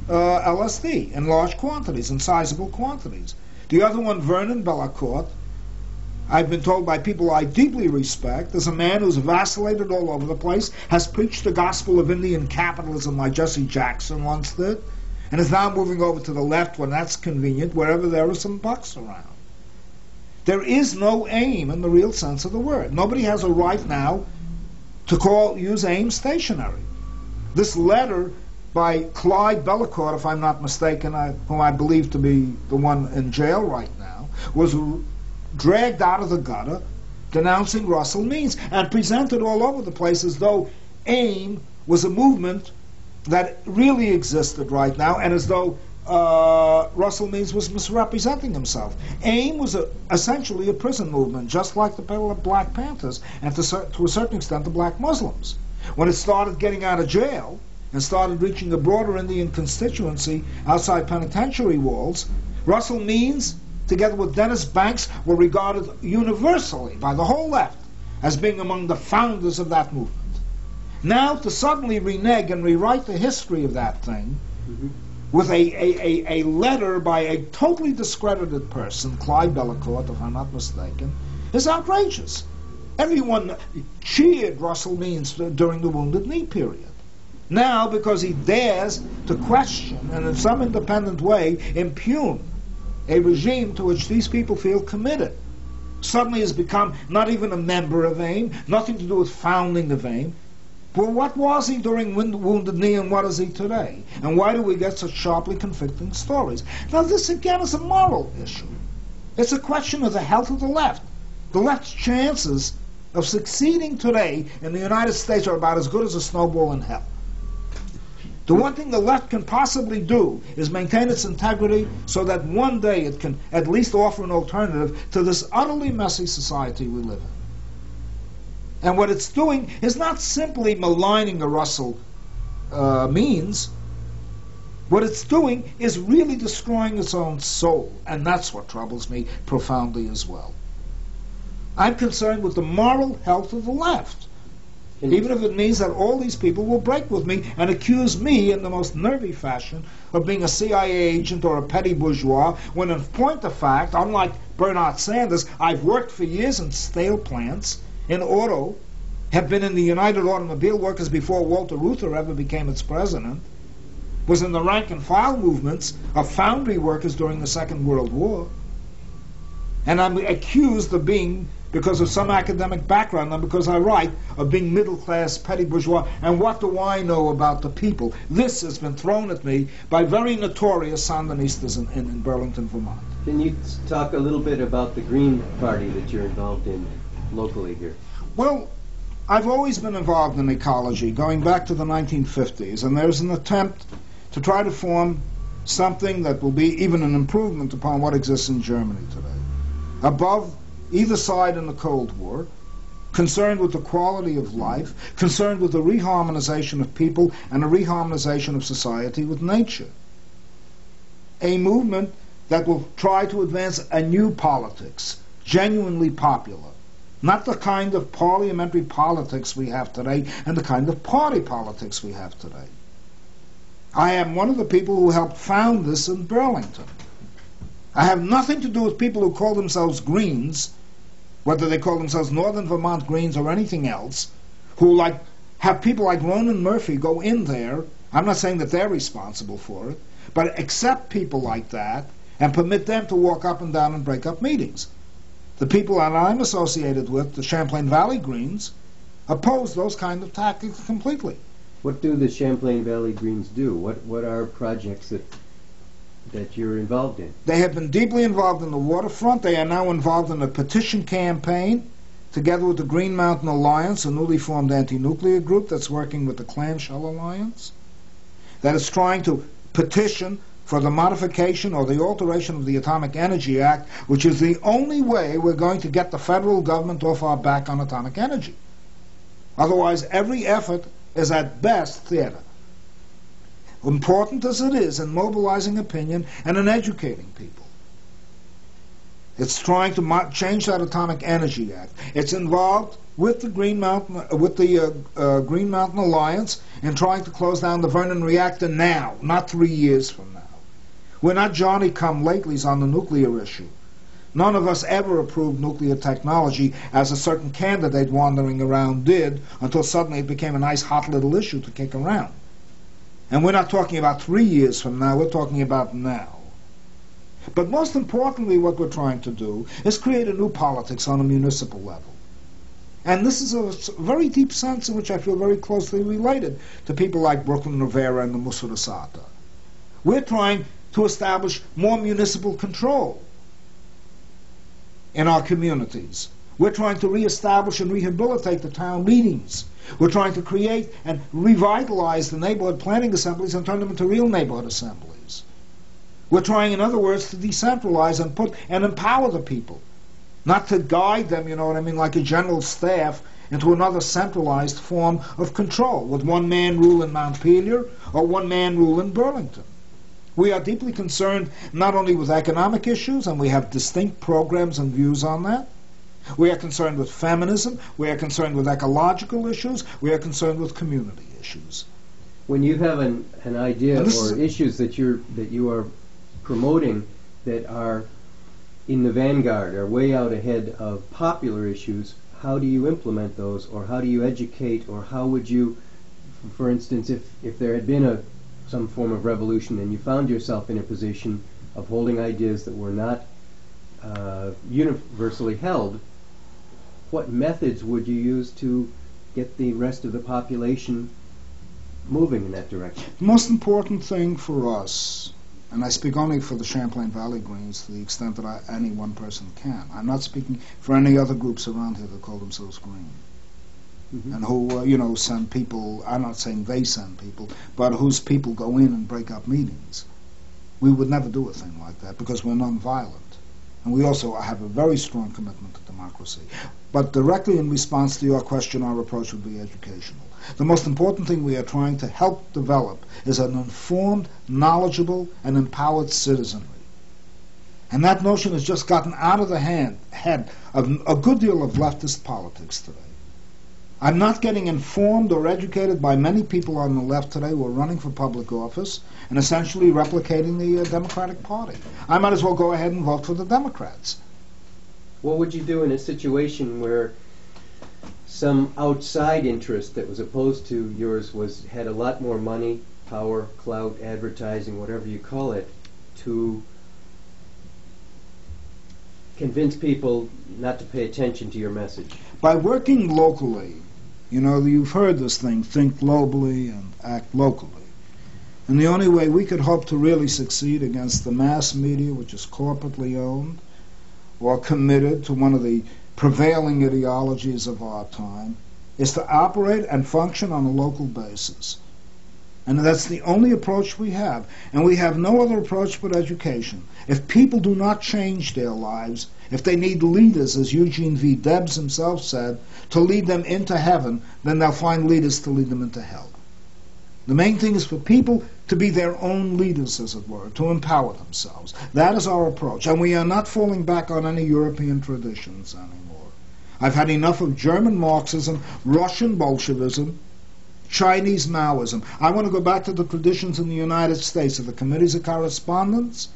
uh, LSD in large quantities, in sizable quantities. The other one, Vernon Bellecourt, I've been told by people I deeply respect, is a man who's vacillated all over the place, has preached the gospel of Indian capitalism like Jesse Jackson once did, and is now moving over to the left when that's convenient, wherever there are some bucks around. There is no AIM in the real sense of the word. Nobody has a right now to call use AIM stationery. This letter by Clyde Bellecourt, if I'm not mistaken, I, whom I believe to be the one in jail right now, was dragged out of the gutter denouncing Russell Means and presented all over the place as though AIM was a movement that really existed right now and as though uh, Russell Means was misrepresenting himself. AIM was a, essentially a prison movement, just like the Black Panthers and to, to a certain extent the Black Muslims. When it started getting out of jail, and started reaching a broader Indian constituency outside penitentiary walls, Russell Means, together with Dennis Banks, were regarded universally by the whole left as being among the founders of that movement. Now, to suddenly renege and rewrite the history of that thing mm-hmm. with a, a, a, a, letter by a totally discredited person, Clyde Bellecourt, if I'm not mistaken, is outrageous. Everyone cheered Russell Means during the Wounded Knee period. Now, because he dares to question and in some independent way impugn a regime to which these people feel committed, suddenly has become not even a member of AIM, nothing to do with founding of AIM. Well, what was he during Wounded Knee and what is he today? And why do we get such sharply conflicting stories? Now, this again is a moral issue. It's a question of the health of the left. The left's chances of succeeding today in the United States are about as good as a snowball in hell. The one thing the left can possibly do is maintain its integrity so that one day it can at least offer an alternative to this utterly messy society we live in. And what it's doing is not simply maligning the Russell uh, Means. What it's doing is really destroying its own soul, and that's what troubles me profoundly as well. I'm concerned with the moral health of the left even if it means that all these people will break with me and accuse me in the most nervy fashion of being a CIA agent or a petty bourgeois, when in point of fact, unlike Bernard Sanders, I've worked for years in steel plants, in auto, have been in the United Automobile Workers before Walter Reuther ever became its president, was in the rank and file movements of foundry workers during the Second World War, and I'm accused of being because of some academic background and because I write of being middle class, petty bourgeois. And what do I know about the people? This has been thrown at me by very notorious Sandinistas in, in, in Burlington, Vermont. Can you talk a little bit about the Green Party that you're involved in locally here? Well, I've always been involved in ecology, going back to the 1950s, and there's an attempt to try to form something that will be even an improvement upon what exists in Germany today. Above either side in the Cold War, concerned with the quality of life, concerned with the reharmonization of people and the reharmonization of society with nature. A movement that will try to advance a new politics, genuinely popular, not the kind of parliamentary politics we have today and the kind of party politics we have today. I am one of the people who helped found this in Burlington. I have nothing to do with people who call themselves Greens whether they call themselves Northern Vermont Greens or anything else, who like have people like Ronan Murphy go in there. I'm not saying that they're responsible for it, but accept people like that and permit them to walk up and down and break up meetings. The people that I'm associated with, the Champlain Valley Greens, oppose those kind of tactics completely. What do the Champlain Valley Greens do? What what are projects that that you're involved in. They have been deeply involved in the waterfront. They are now involved in a petition campaign together with the Green Mountain Alliance, a newly formed anti-nuclear group that's working with the Clamshell Alliance, that is trying to petition for the modification or the alteration of the Atomic Energy Act, which is the only way we're going to get the federal government off our back on atomic energy. Otherwise, every effort is at best theater. Important as it is in mobilizing opinion and in educating people. It's trying to change that Atomic Energy Act. It's involved with the Green Mountain, uh, with the uh, uh, Green Mountain Alliance, in trying to close down the Vernon reactor now, not three years from now. We're not Johnny come latelys on the nuclear issue. None of us ever approved nuclear technology as a certain candidate wandering around did until suddenly it became a nice hot little issue to kick around. And we're not talking about three years from now, we're talking about now. But most importantly, what we're trying to do is create a new politics on a municipal level. And this is a very deep sense in which I feel very closely related to people like Brooklyn Rivera and the Misurasata. We're trying to establish more municipal control in our communities. We're trying to reestablish and rehabilitate the town meetings. We're trying to create and revitalize the neighborhood planning assemblies and turn them into real neighborhood assemblies. We're trying, in other words, to decentralize and put and empower the people, not to guide them, you know what I mean, like a general staff into another centralized form of control, with one man rule in Montpelier or one man rule in Burlington. We are deeply concerned not only with economic issues, and we have distinct programs and views on that. We are concerned with feminism. We are concerned with ecological issues. We are concerned with community issues. When you have an, an idea or issues that you're that you are promoting that are in the vanguard, are way out ahead of popular issues, how do you implement those, or how do you educate, or how would you, for instance, if if there had been a some form of revolution and you found yourself in a position of holding ideas that were not uh, universally held, what methods would you use to get the rest of the population moving in that direction? The most important thing for us, and I speak only for the Champlain Valley Greens to the extent that I, any one person can. I'm not speaking for any other groups around here that call themselves green. Mhm. and who uh, you know send people. I'm not saying they send people, but whose people go in and break up meetings. We would never do a thing like that because we're non-violent, and we also have a very strong commitment to democracy. But directly in response to your question, our approach would be educational. The most important thing we are trying to help develop is an informed, knowledgeable, and empowered citizenry. And that notion has just gotten out of the hand, head of a good deal of leftist politics today. I'm not getting informed or educated by many people on the left today who are running for public office and essentially replicating the uh, Democratic Party. I might as well go ahead and vote for the Democrats. What would you do in a situation where some outside interest that was opposed to yours was had a lot more money, power, clout, advertising, whatever you call it, to convince people not to pay attention to your message? By working locally, you know, you've heard this thing think globally and act locally. And the only way we could hope to really succeed against the mass media, which is corporately owned or committed to one of the prevailing ideologies of our time, is to operate and function on a local basis. And that's the only approach we have. And we have no other approach but education. If people do not change their lives, if they need leaders, as Eugene V. Debs himself said, to lead them into heaven, then they'll find leaders to lead them into hell. The main thing is for people to be their own leaders, as it were, to empower themselves. That is our approach. And we are not falling back on any European traditions anymore. I've had enough of German Marxism, Russian Bolshevism, Chinese Maoism. I want to go back to the traditions in the United States of the committees of correspondence,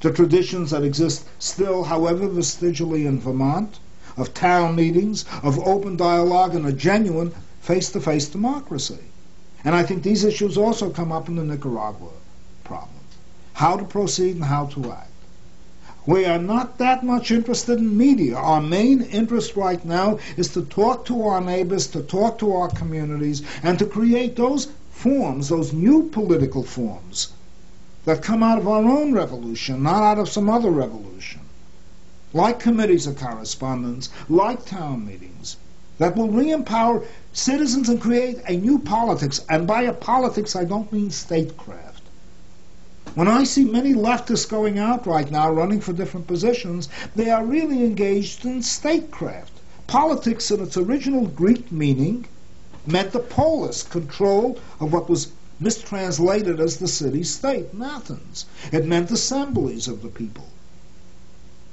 the traditions that exist still, however vestigially, in Vermont, of town meetings, of open dialogue, and a genuine face to face democracy. And I think these issues also come up in the Nicaragua problem how to proceed and how to act. We are not that much interested in media. Our main interest right now is to talk to our neighbors, to talk to our communities, and to create those forms, those new political forms that come out of our own revolution, not out of some other revolution. Like committees of correspondence, like town meetings, that will re-empower citizens and create a new politics. And by a politics, I don't mean statecraft. When I see many leftists going out right now running for different positions, they are really engaged in statecraft. Politics, in its original Greek meaning, meant the polis, control of what was mistranslated as the city state in Athens. It meant assemblies of the people.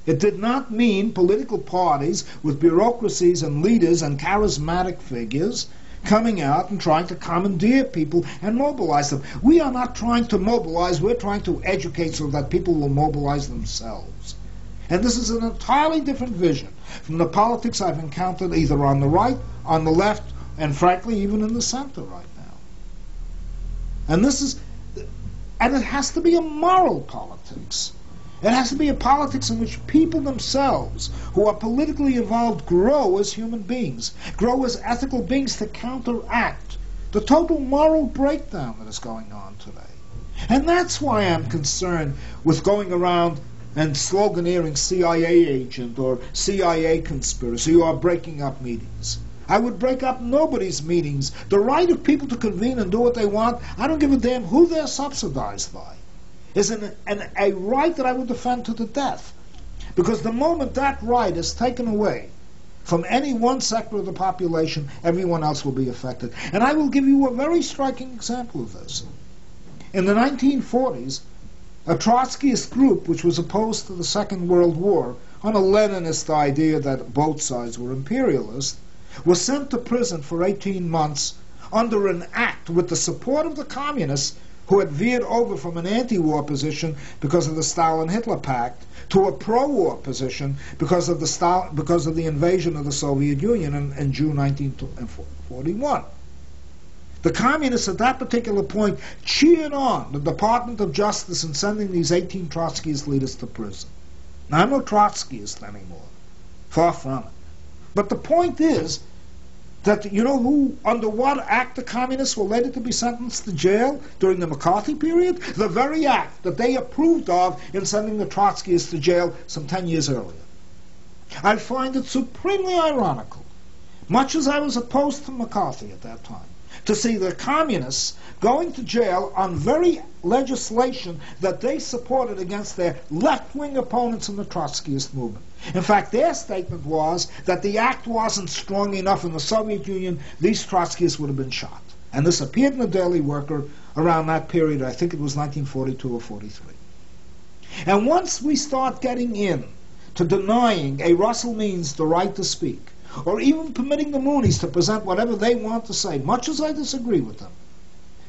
It did not mean political parties with bureaucracies and leaders and charismatic figures coming out and trying to commandeer people and mobilize them. We are not trying to mobilize, we're trying to educate so that people will mobilize themselves. And this is an entirely different vision from the politics I've encountered either on the right, on the left, and frankly, even in the center right now. And this is, and it has to be a moral politics. It has to be a politics in which people themselves, who are politically involved, grow as human beings, grow as ethical beings to counteract the total moral breakdown that is going on today. And that's why I'm concerned with going around and sloganeering CIA agent or CIA conspiracy or breaking up meetings. I would break up nobody's meetings. The right of people to convene and do what they want, I don't give a damn who they're subsidized by is an, an, a right that I would defend to the death. Because the moment that right is taken away from any one sector of the population, everyone else will be affected. And I will give you a very striking example of this. In the 1940s, a Trotskyist group, which was opposed to the Second World War on a Leninist idea that both sides were imperialist, was sent to prison for 18 months under an act with the support of the communists who had veered over from an anti-war position because of the Stalin-Hitler pact to a pro-war position because of the Stal- because of the invasion of the Soviet Union in, in June 1941. The communists at that particular point cheered on the Department of Justice in sending these 18 Trotskyist leaders to prison. Now, I'm no Trotskyist anymore. Far from it. But the point is that you know who, under what act the communists were later to be sentenced to jail during the McCarthy period? The very act that they approved of in sending the Trotskyists to jail some 10 years earlier. I find it supremely ironical, much as I was opposed to McCarthy at that time, to see the communists going to jail on very legislation that they supported against their left-wing opponents in the Trotskyist movement. In fact, their statement was that the act wasn't strong enough in the Soviet Union, these Trotskyists would have been shot. And this appeared in the Daily Worker around that period, I think it was 1942 or 43. And once we start getting in to denying a Russell Means the right to speak, or even permitting the Moonies to present whatever they want to say, much as I disagree with them,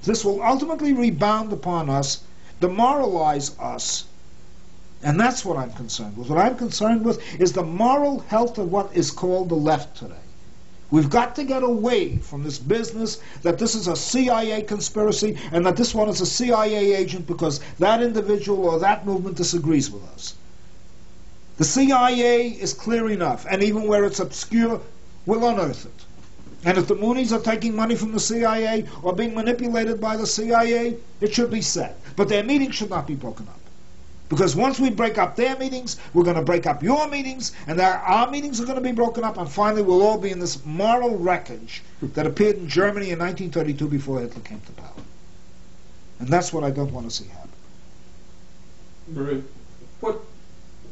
this will ultimately rebound upon us, demoralize us, and that's what I'm concerned with. What I'm concerned with is the moral health of what is called the left today. We've got to get away from this business that this is a CIA conspiracy and that this one is a CIA agent because that individual or that movement disagrees with us. The CIA is clear enough, and even where it's obscure, we'll unearth it. And if the Moonies are taking money from the CIA or being manipulated by the CIA, it should be said. But their meeting should not be broken up. Because once we break up their meetings, we're going to break up your meetings, and our meetings are going to be broken up, and finally we'll all be in this moral wreckage that appeared in Germany in 1932 before Hitler came to power. And that's what I don't want to see happen. Murray, what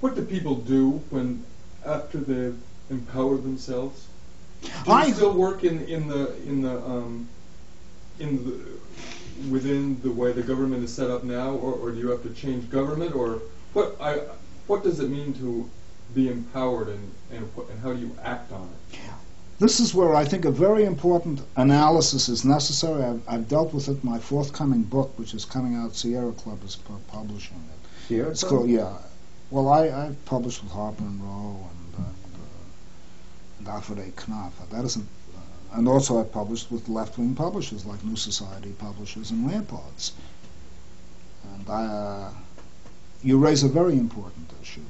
what do people do when after they empower themselves? Do I- still work in in the in the um, in the within the way the government is set up now, or, or do you have to change government, or what? I what does it mean to be empowered, and and, and how do you act on it? This is where I think a very important analysis is necessary. I've, I've dealt with it in my forthcoming book, which is coming out. Sierra Club is pu- publishing it. Sierra It's Club? called, yeah. Well, I, I've published with Harper and Row and, uh, and Alfred A. Knopf. That isn't, uh, and also I've published with left-wing publishers like New Society Publishers and Ramparts. And I, uh, you raise a very important issue.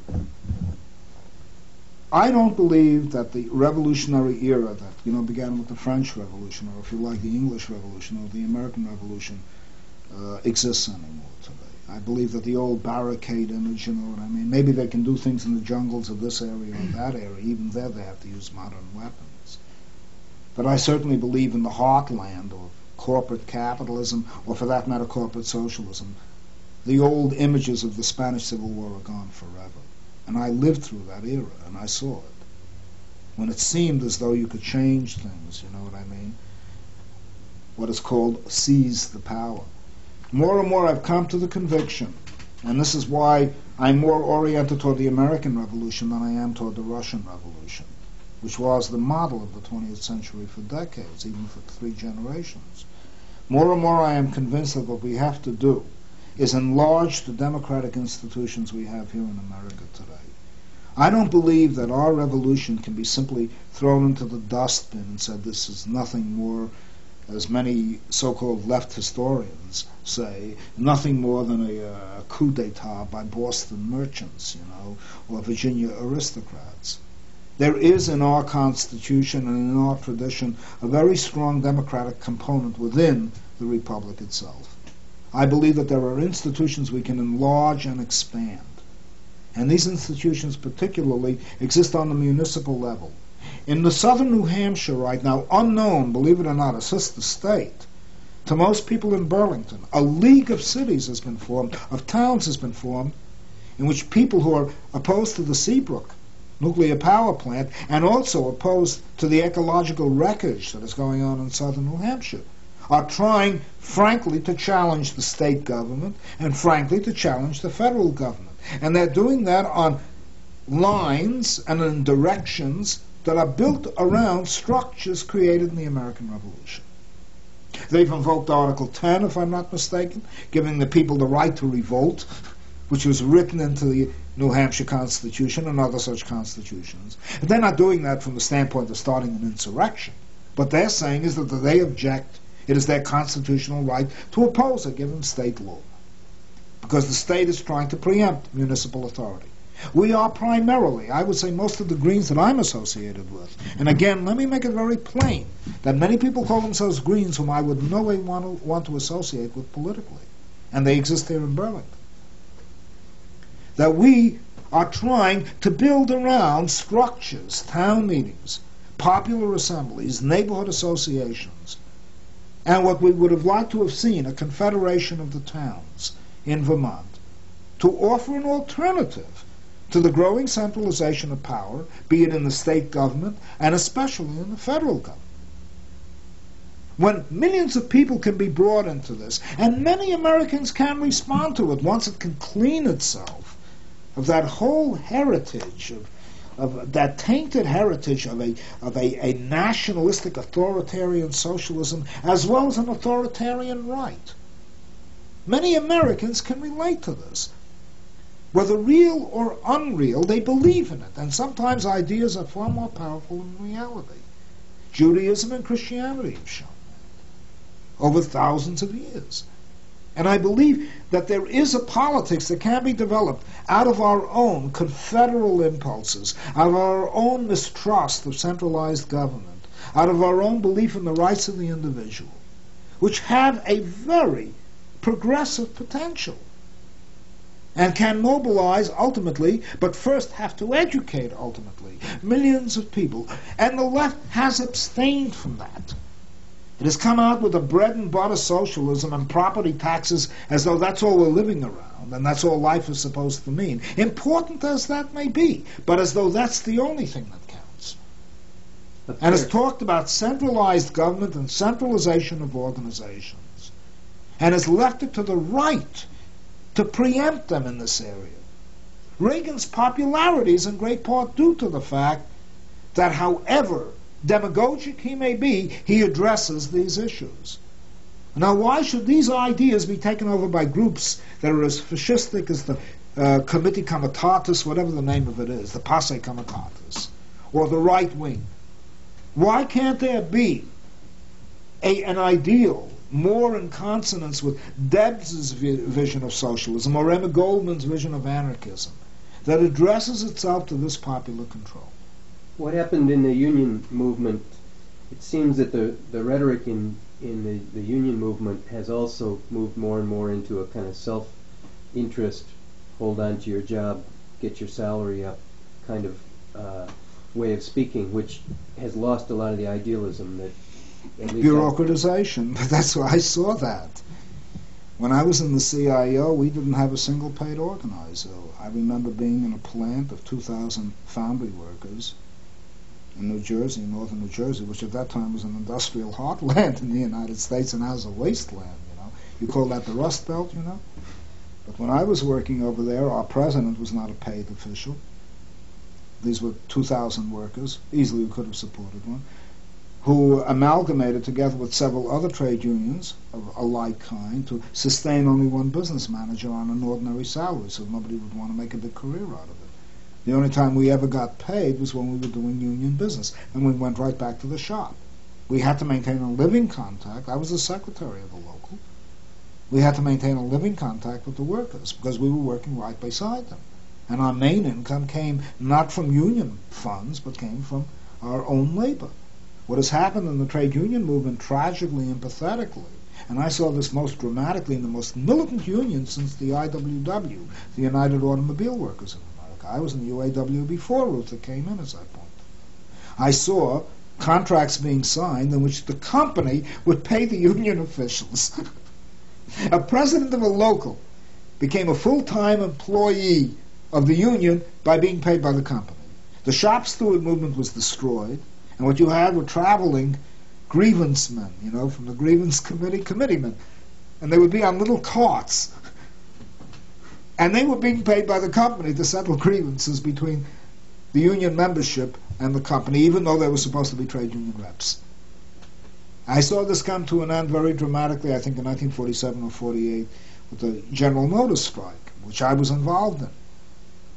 I don't believe that the revolutionary era that you know began with the French Revolution, or if you like, the English Revolution or the American Revolution, uh, exists anymore today. I believe that the old barricade image, you know what I mean? Maybe they can do things in the jungles of this area or that area. Even there, they have to use modern weapons. But I certainly believe in the heartland of corporate capitalism, or for that matter, corporate socialism. the old images of the Spanish Civil War are gone forever. And I lived through that era, and I saw it. When it seemed as though you could change things, you know what I mean? What is called seize the power. More and more I've come to the conviction, and this is why I'm more oriented toward the American Revolution than I am toward the Russian Revolution, which was the model of the 20th century for decades, even for three generations. More and more I am convinced that what we have to do is enlarge the democratic institutions we have here in America today. I don't believe that our revolution can be simply thrown into the dustbin and said this is nothing more, as many so-called left historians say, nothing more than a, uh, coup d'etat by Boston merchants, you know, or Virginia aristocrats. There is in our Constitution and in our tradition a very strong democratic component within the Republic itself. I believe that there are institutions we can enlarge and expand. And these institutions particularly exist on the municipal level. In the southern New Hampshire right now, unknown, believe it or not, a sister state, to most people in Burlington, a league of cities has been formed, of towns has been formed, in which people who are opposed to the Seabrook nuclear power plant and also opposed to the ecological wreckage that is going on in southern New Hampshire are trying, frankly, to challenge the state government and, frankly, to challenge the federal government. And they're doing that on lines and in directions that are built around structures created in the American Revolution. They've invoked Article 10, if I'm not mistaken, giving the people the right to revolt, which was written into the New Hampshire Constitution and other such constitutions. And they're not doing that from the standpoint of starting an insurrection. What they're saying is that they object, it is their constitutional right to oppose a given state law because the state is trying to preempt municipal authority. We are primarily, I would say, most of the Greens that I'm associated with. And again, let me make it very plain that many people call themselves Greens whom I would no way want to, want to associate with politically. And they exist here in Burlington. That we are trying to build around structures, town meetings, popular assemblies, neighborhood associations, and what we would have liked to have seen, a confederation of the towns in Vermont to offer an alternative to the growing centralization of power, be it in the state government and especially in the federal government. When millions of people can be brought into this, and many Americans can respond to it once it can clean itself of that whole heritage of of that tainted heritage of a of a, a nationalistic authoritarian socialism as well as an authoritarian right. Many Americans can relate to this. Whether real or unreal, they believe in it, and sometimes ideas are far more powerful than reality. Judaism and Christianity have shown that over thousands of years. And I believe that there is a politics that can be developed out of our own confederal impulses, out of our own mistrust of centralized government, out of our own belief in the rights of the individual, which have a very progressive potential and can mobilize ultimately, but first have to educate ultimately, millions of people. And the left has abstained from that. It has come out with a bread and butter socialism and property taxes as though that's all we're living around and that's all life is supposed to mean. Important as that may be, but as though that's the only thing that counts. And has talked about centralized government and centralization of organizations and has left it to the right to preempt them in this area. Reagan's popularity is in great part due to the fact that, however demagogic he may be, he addresses these issues. Now, why should these ideas be taken over by groups that are as fascistic as the uh, Committee Comitatus, whatever the name of it is, the Posse Comitatus, or the right wing? Why can't there be a, an ideal more in consonance with Debs' vision of socialism or Emma Goldman's vision of anarchism that addresses itself to this popular control. What happened in the union movement? It seems that the, the rhetoric in, in the, the union movement has also moved more and more into a kind of self interest, hold on to your job, get your salary up kind of uh, way of speaking, which has lost a lot of the idealism that bureaucratization. But that's why I saw that. When I was in the CIO, we didn't have a single paid organizer. I remember being in a plant of 2,000 foundry workers in New Jersey, northern New Jersey, which at that time was an industrial heartland in the United States and now is a wasteland, you know. You call that the Rust Belt, you know? But when I was working over there, our president was not a paid official. These were 2,000 workers, easily we could have supported one, who amalgamated together with several other trade unions of a like kind to sustain only one business manager on an ordinary salary, so nobody would want to make a big career out of it. The only time we ever got paid was when we were doing union business, and we went right back to the shop. We had to maintain a living contact. I was the secretary of the local. We had to maintain a living contact with the workers because we were working right beside them. And our main income came not from union funds, but came from our own labor. What has happened in the trade union movement tragically and pathetically, and I saw this most dramatically in the most militant union since the IWW, the United Automobile Workers. I was in the UAW before Reuther came in, as I pointed. I saw contracts being signed in which the company would pay the union officials. a president of a local became a full-time employee of the union by being paid by the company. The shop steward movement was destroyed, and what you had were traveling grievance men, you know, from the grievance committee, committeemen. And they would be on little carts. And they were being paid by the company to settle grievances between the union membership and the company, even though they were supposed to be trade union reps. I saw this come to an end very dramatically, I think in 1947 or 48, with the General Motors strike, which I was involved in,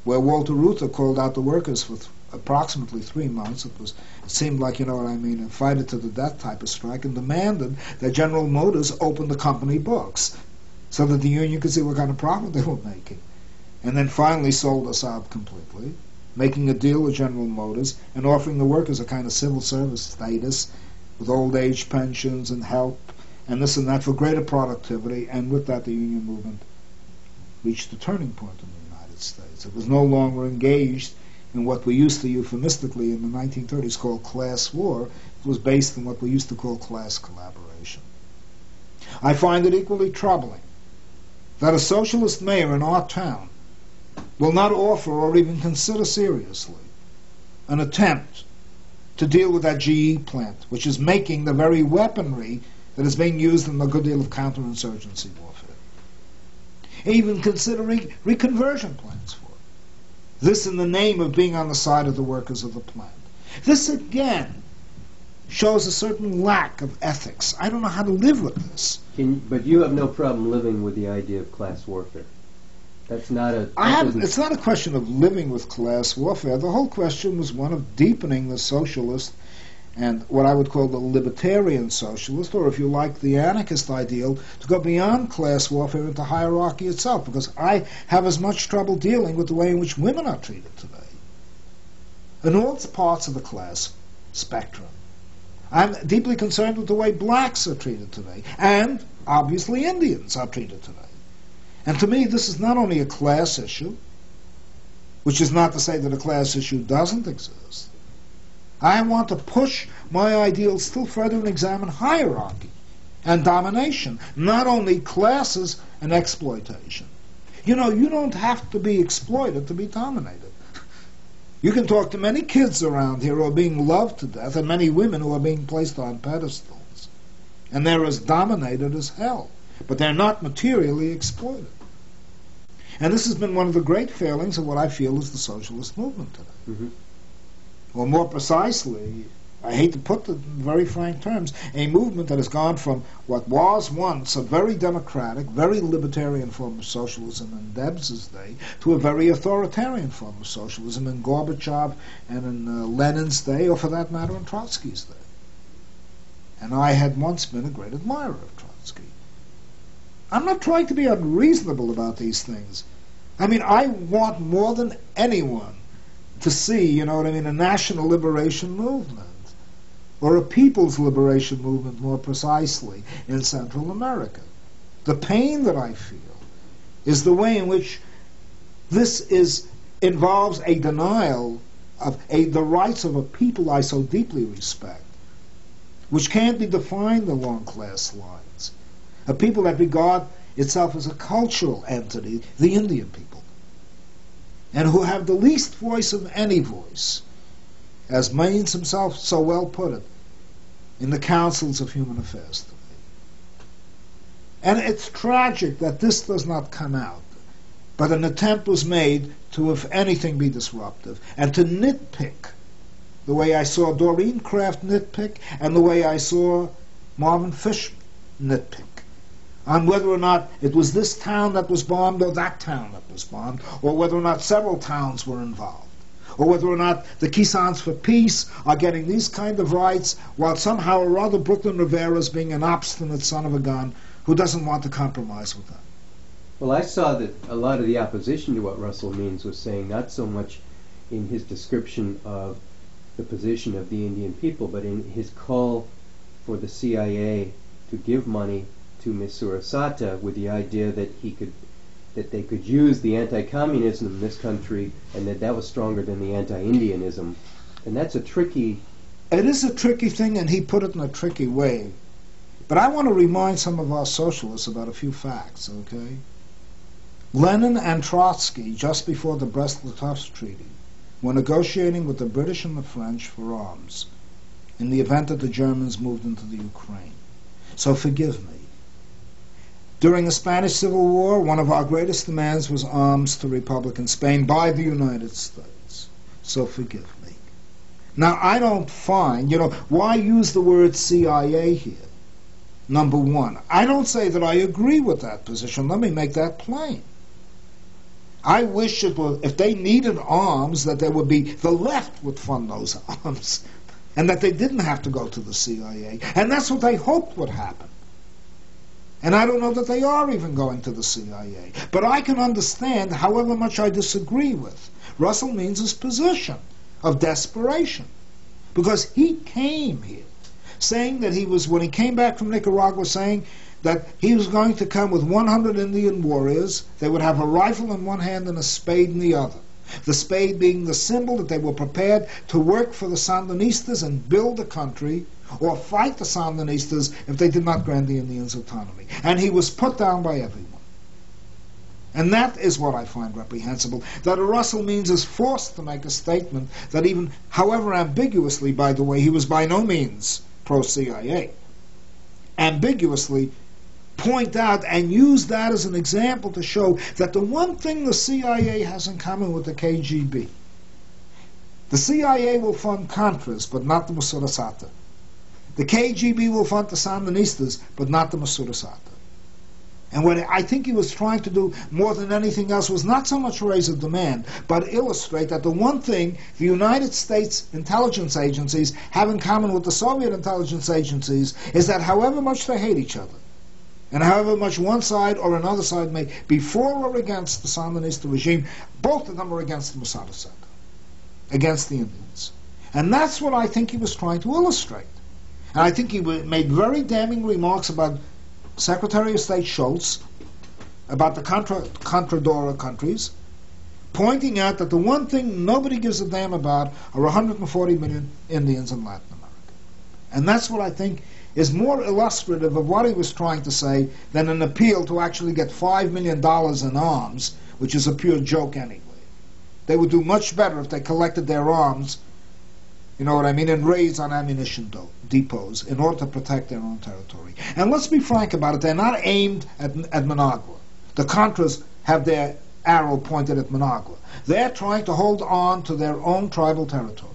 where Walter Reuther called out the workers for th- approximately three months. It was it seemed like, you know what I mean, a fight it to the death type of strike, and demanded that General Motors open the company books so that the union could see what kind of profit they were making. And then finally sold us out completely, making a deal with General Motors and offering the workers a kind of civil service status with old age pensions and help and this and that for greater productivity, and with that the union movement reached a turning point in the United States. It was no longer engaged in what we used to euphemistically in the 1930s call class war. It was based in what we used to call class collaboration. I find it equally troubling that a socialist mayor in our town will not offer or even consider seriously an attempt to deal with that GE plant, which is making the very weaponry that is being used in a good deal of counterinsurgency warfare. Even considering reconversion plans for it. This in the name of being on the side of the workers of the plant. This again shows a certain lack of ethics. I don't know how to live with this. Can, but you have no problem living with the idea of class warfare. That's not a. Have, it's not a question of living with class warfare. The whole question was one of deepening the socialist and what I would call the libertarian socialist, or if you like, the anarchist ideal, to go beyond class warfare into hierarchy itself, because I have as much trouble dealing with the way in which women are treated today. In all parts of the class spectrum. I'm deeply concerned with the way blacks are treated today, and obviously Indians are treated today. And to me, this is not only a class issue, which is not to say that a class issue doesn't exist. I want to push my ideals still further and examine hierarchy and domination, not only classes and exploitation. You know, you don't have to be exploited to be dominated. You can talk to many kids around here who are being loved to death, and many women who are being placed on pedestals. And they're as dominated as hell, but they're not materially exploited. And this has been one of the great failings of what I feel is the socialist movement today. Mhm. Or more precisely, I hate to put it in very frank terms, a movement that has gone from what was once a very democratic, very libertarian form of socialism in Debs's day to a very authoritarian form of socialism in Gorbachev and in uh, Lenin's day, or for that matter, in Trotsky's day. And I had once been a great admirer of Trotsky. I'm not trying to be unreasonable about these things. I mean, I want more than anyone to see, you know what I mean, a national liberation movement or a people's liberation movement more precisely in Central America. The pain that I feel is the way in which this is involves a denial of a, the rights of a people I so deeply respect, which can't be defined along class lines. A people that regard itself as a cultural entity, the Indian people, and who have the least voice of any voice, as Means himself so well put it, in the councils of human affairs today. And it's tragic that this does not come out. But an attempt was made to, if anything, be disruptive and to nitpick the way I saw Doreen Kraft nitpick and the way I saw Marvin Fish nitpick on whether or not it was this town that was bombed or that town that was bombed, or whether or not several towns were involved, or whether or not the Kisans for Peace are getting these kind of rights, while somehow or other Brooklyn Rivera is being an obstinate son of a gun who doesn't want to compromise with them. Well, I saw that a lot of the opposition to what Russell Means was saying, not so much in his description of the position of the Indian people, but in his call for the CIA to give money to Misurasata with the idea that he could that they could use the anti-communism in this country and that that was stronger than the anti-Indianism. And that's a tricky It is a tricky thing, and he put it in a tricky way. But I want to remind some of our socialists about a few facts, okay? Lenin and Trotsky, just before the Brest-Litovsk Treaty, were negotiating with the British and the French for arms in the event that the Germans moved into the Ukraine. So forgive me. During the Spanish Civil War, one of our greatest demands was arms to Republican Spain by the United States. So forgive me. Now, I don't find, you know, why use the word CIA here? Number one, I don't say that I agree with that position. Let me make that plain. I wish it were, if they needed arms, that there would be, the left would fund those arms, and that they didn't have to go to the CIA. And that's what they hoped would happen. And I don't know that they are even going to the CIA. But I can understand, however much I disagree with Russell Means' position of desperation. Because he came here saying that he was, when he came back from Nicaragua, saying that he was going to come with 100 Indian warriors. They would have a rifle in one hand and a spade in the other. The spade being the symbol that they were prepared to work for the Sandinistas and build the country or fight the Sandinistas if they did not grant the Indians autonomy. And he was put down by everyone. And that is what I find reprehensible, that a Russell Means is forced to make a statement that even, however ambiguously, by the way, he was by no means pro-CIA, ambiguously point out and use that as an example to show that the one thing the CIA has in common with the KGB, the CIA will fund Contras, but not the Misurasata. The KGB will fund the Sandinistas, but not the Misurasata. And what I think he was trying to do more than anything else was not so much raise a demand, but illustrate that the one thing the United States intelligence agencies have in common with the Soviet intelligence agencies is that however much they hate each other, and however much one side or another side may be for or against the Sandinista regime, both of them are against the Misurasata, against the Indians. And that's what I think he was trying to illustrate. And I think he made very damning remarks about Secretary of State Shultz, about the Contra, Contadora countries, pointing out that the one thing nobody gives a damn about are 140 million Indians in Latin America. And that's what I think is more illustrative of what he was trying to say than an appeal to actually get $5 million in arms, which is a pure joke anyway. They would do much better if they collected their arms, you know what I mean, and raids on ammunition depots in order to protect their own territory. And let's be frank about it, they're not aimed at, at Managua. The Contras have their arrow pointed at Managua. They're trying to hold on to their own tribal territory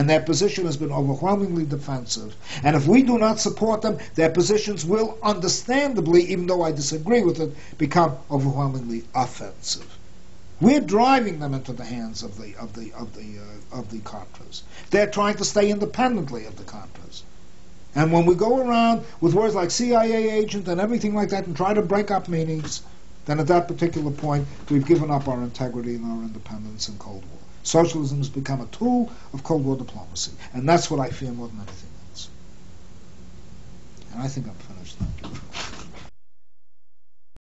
and their position has been overwhelmingly defensive. And if we do not support them, their positions will understandably, even though I disagree with it, become overwhelmingly offensive. We're driving them into the hands of the of the of the uh, of the Contras. They're trying to stay independently of the Contras. And when we go around with words like CIA agent and everything like that and try to break up meanings, then at that particular point we've given up our integrity and our independence in Cold War. Socialism has become a tool of Cold War diplomacy, and that's what I fear more than anything else. And I think I'm finished. Thank you.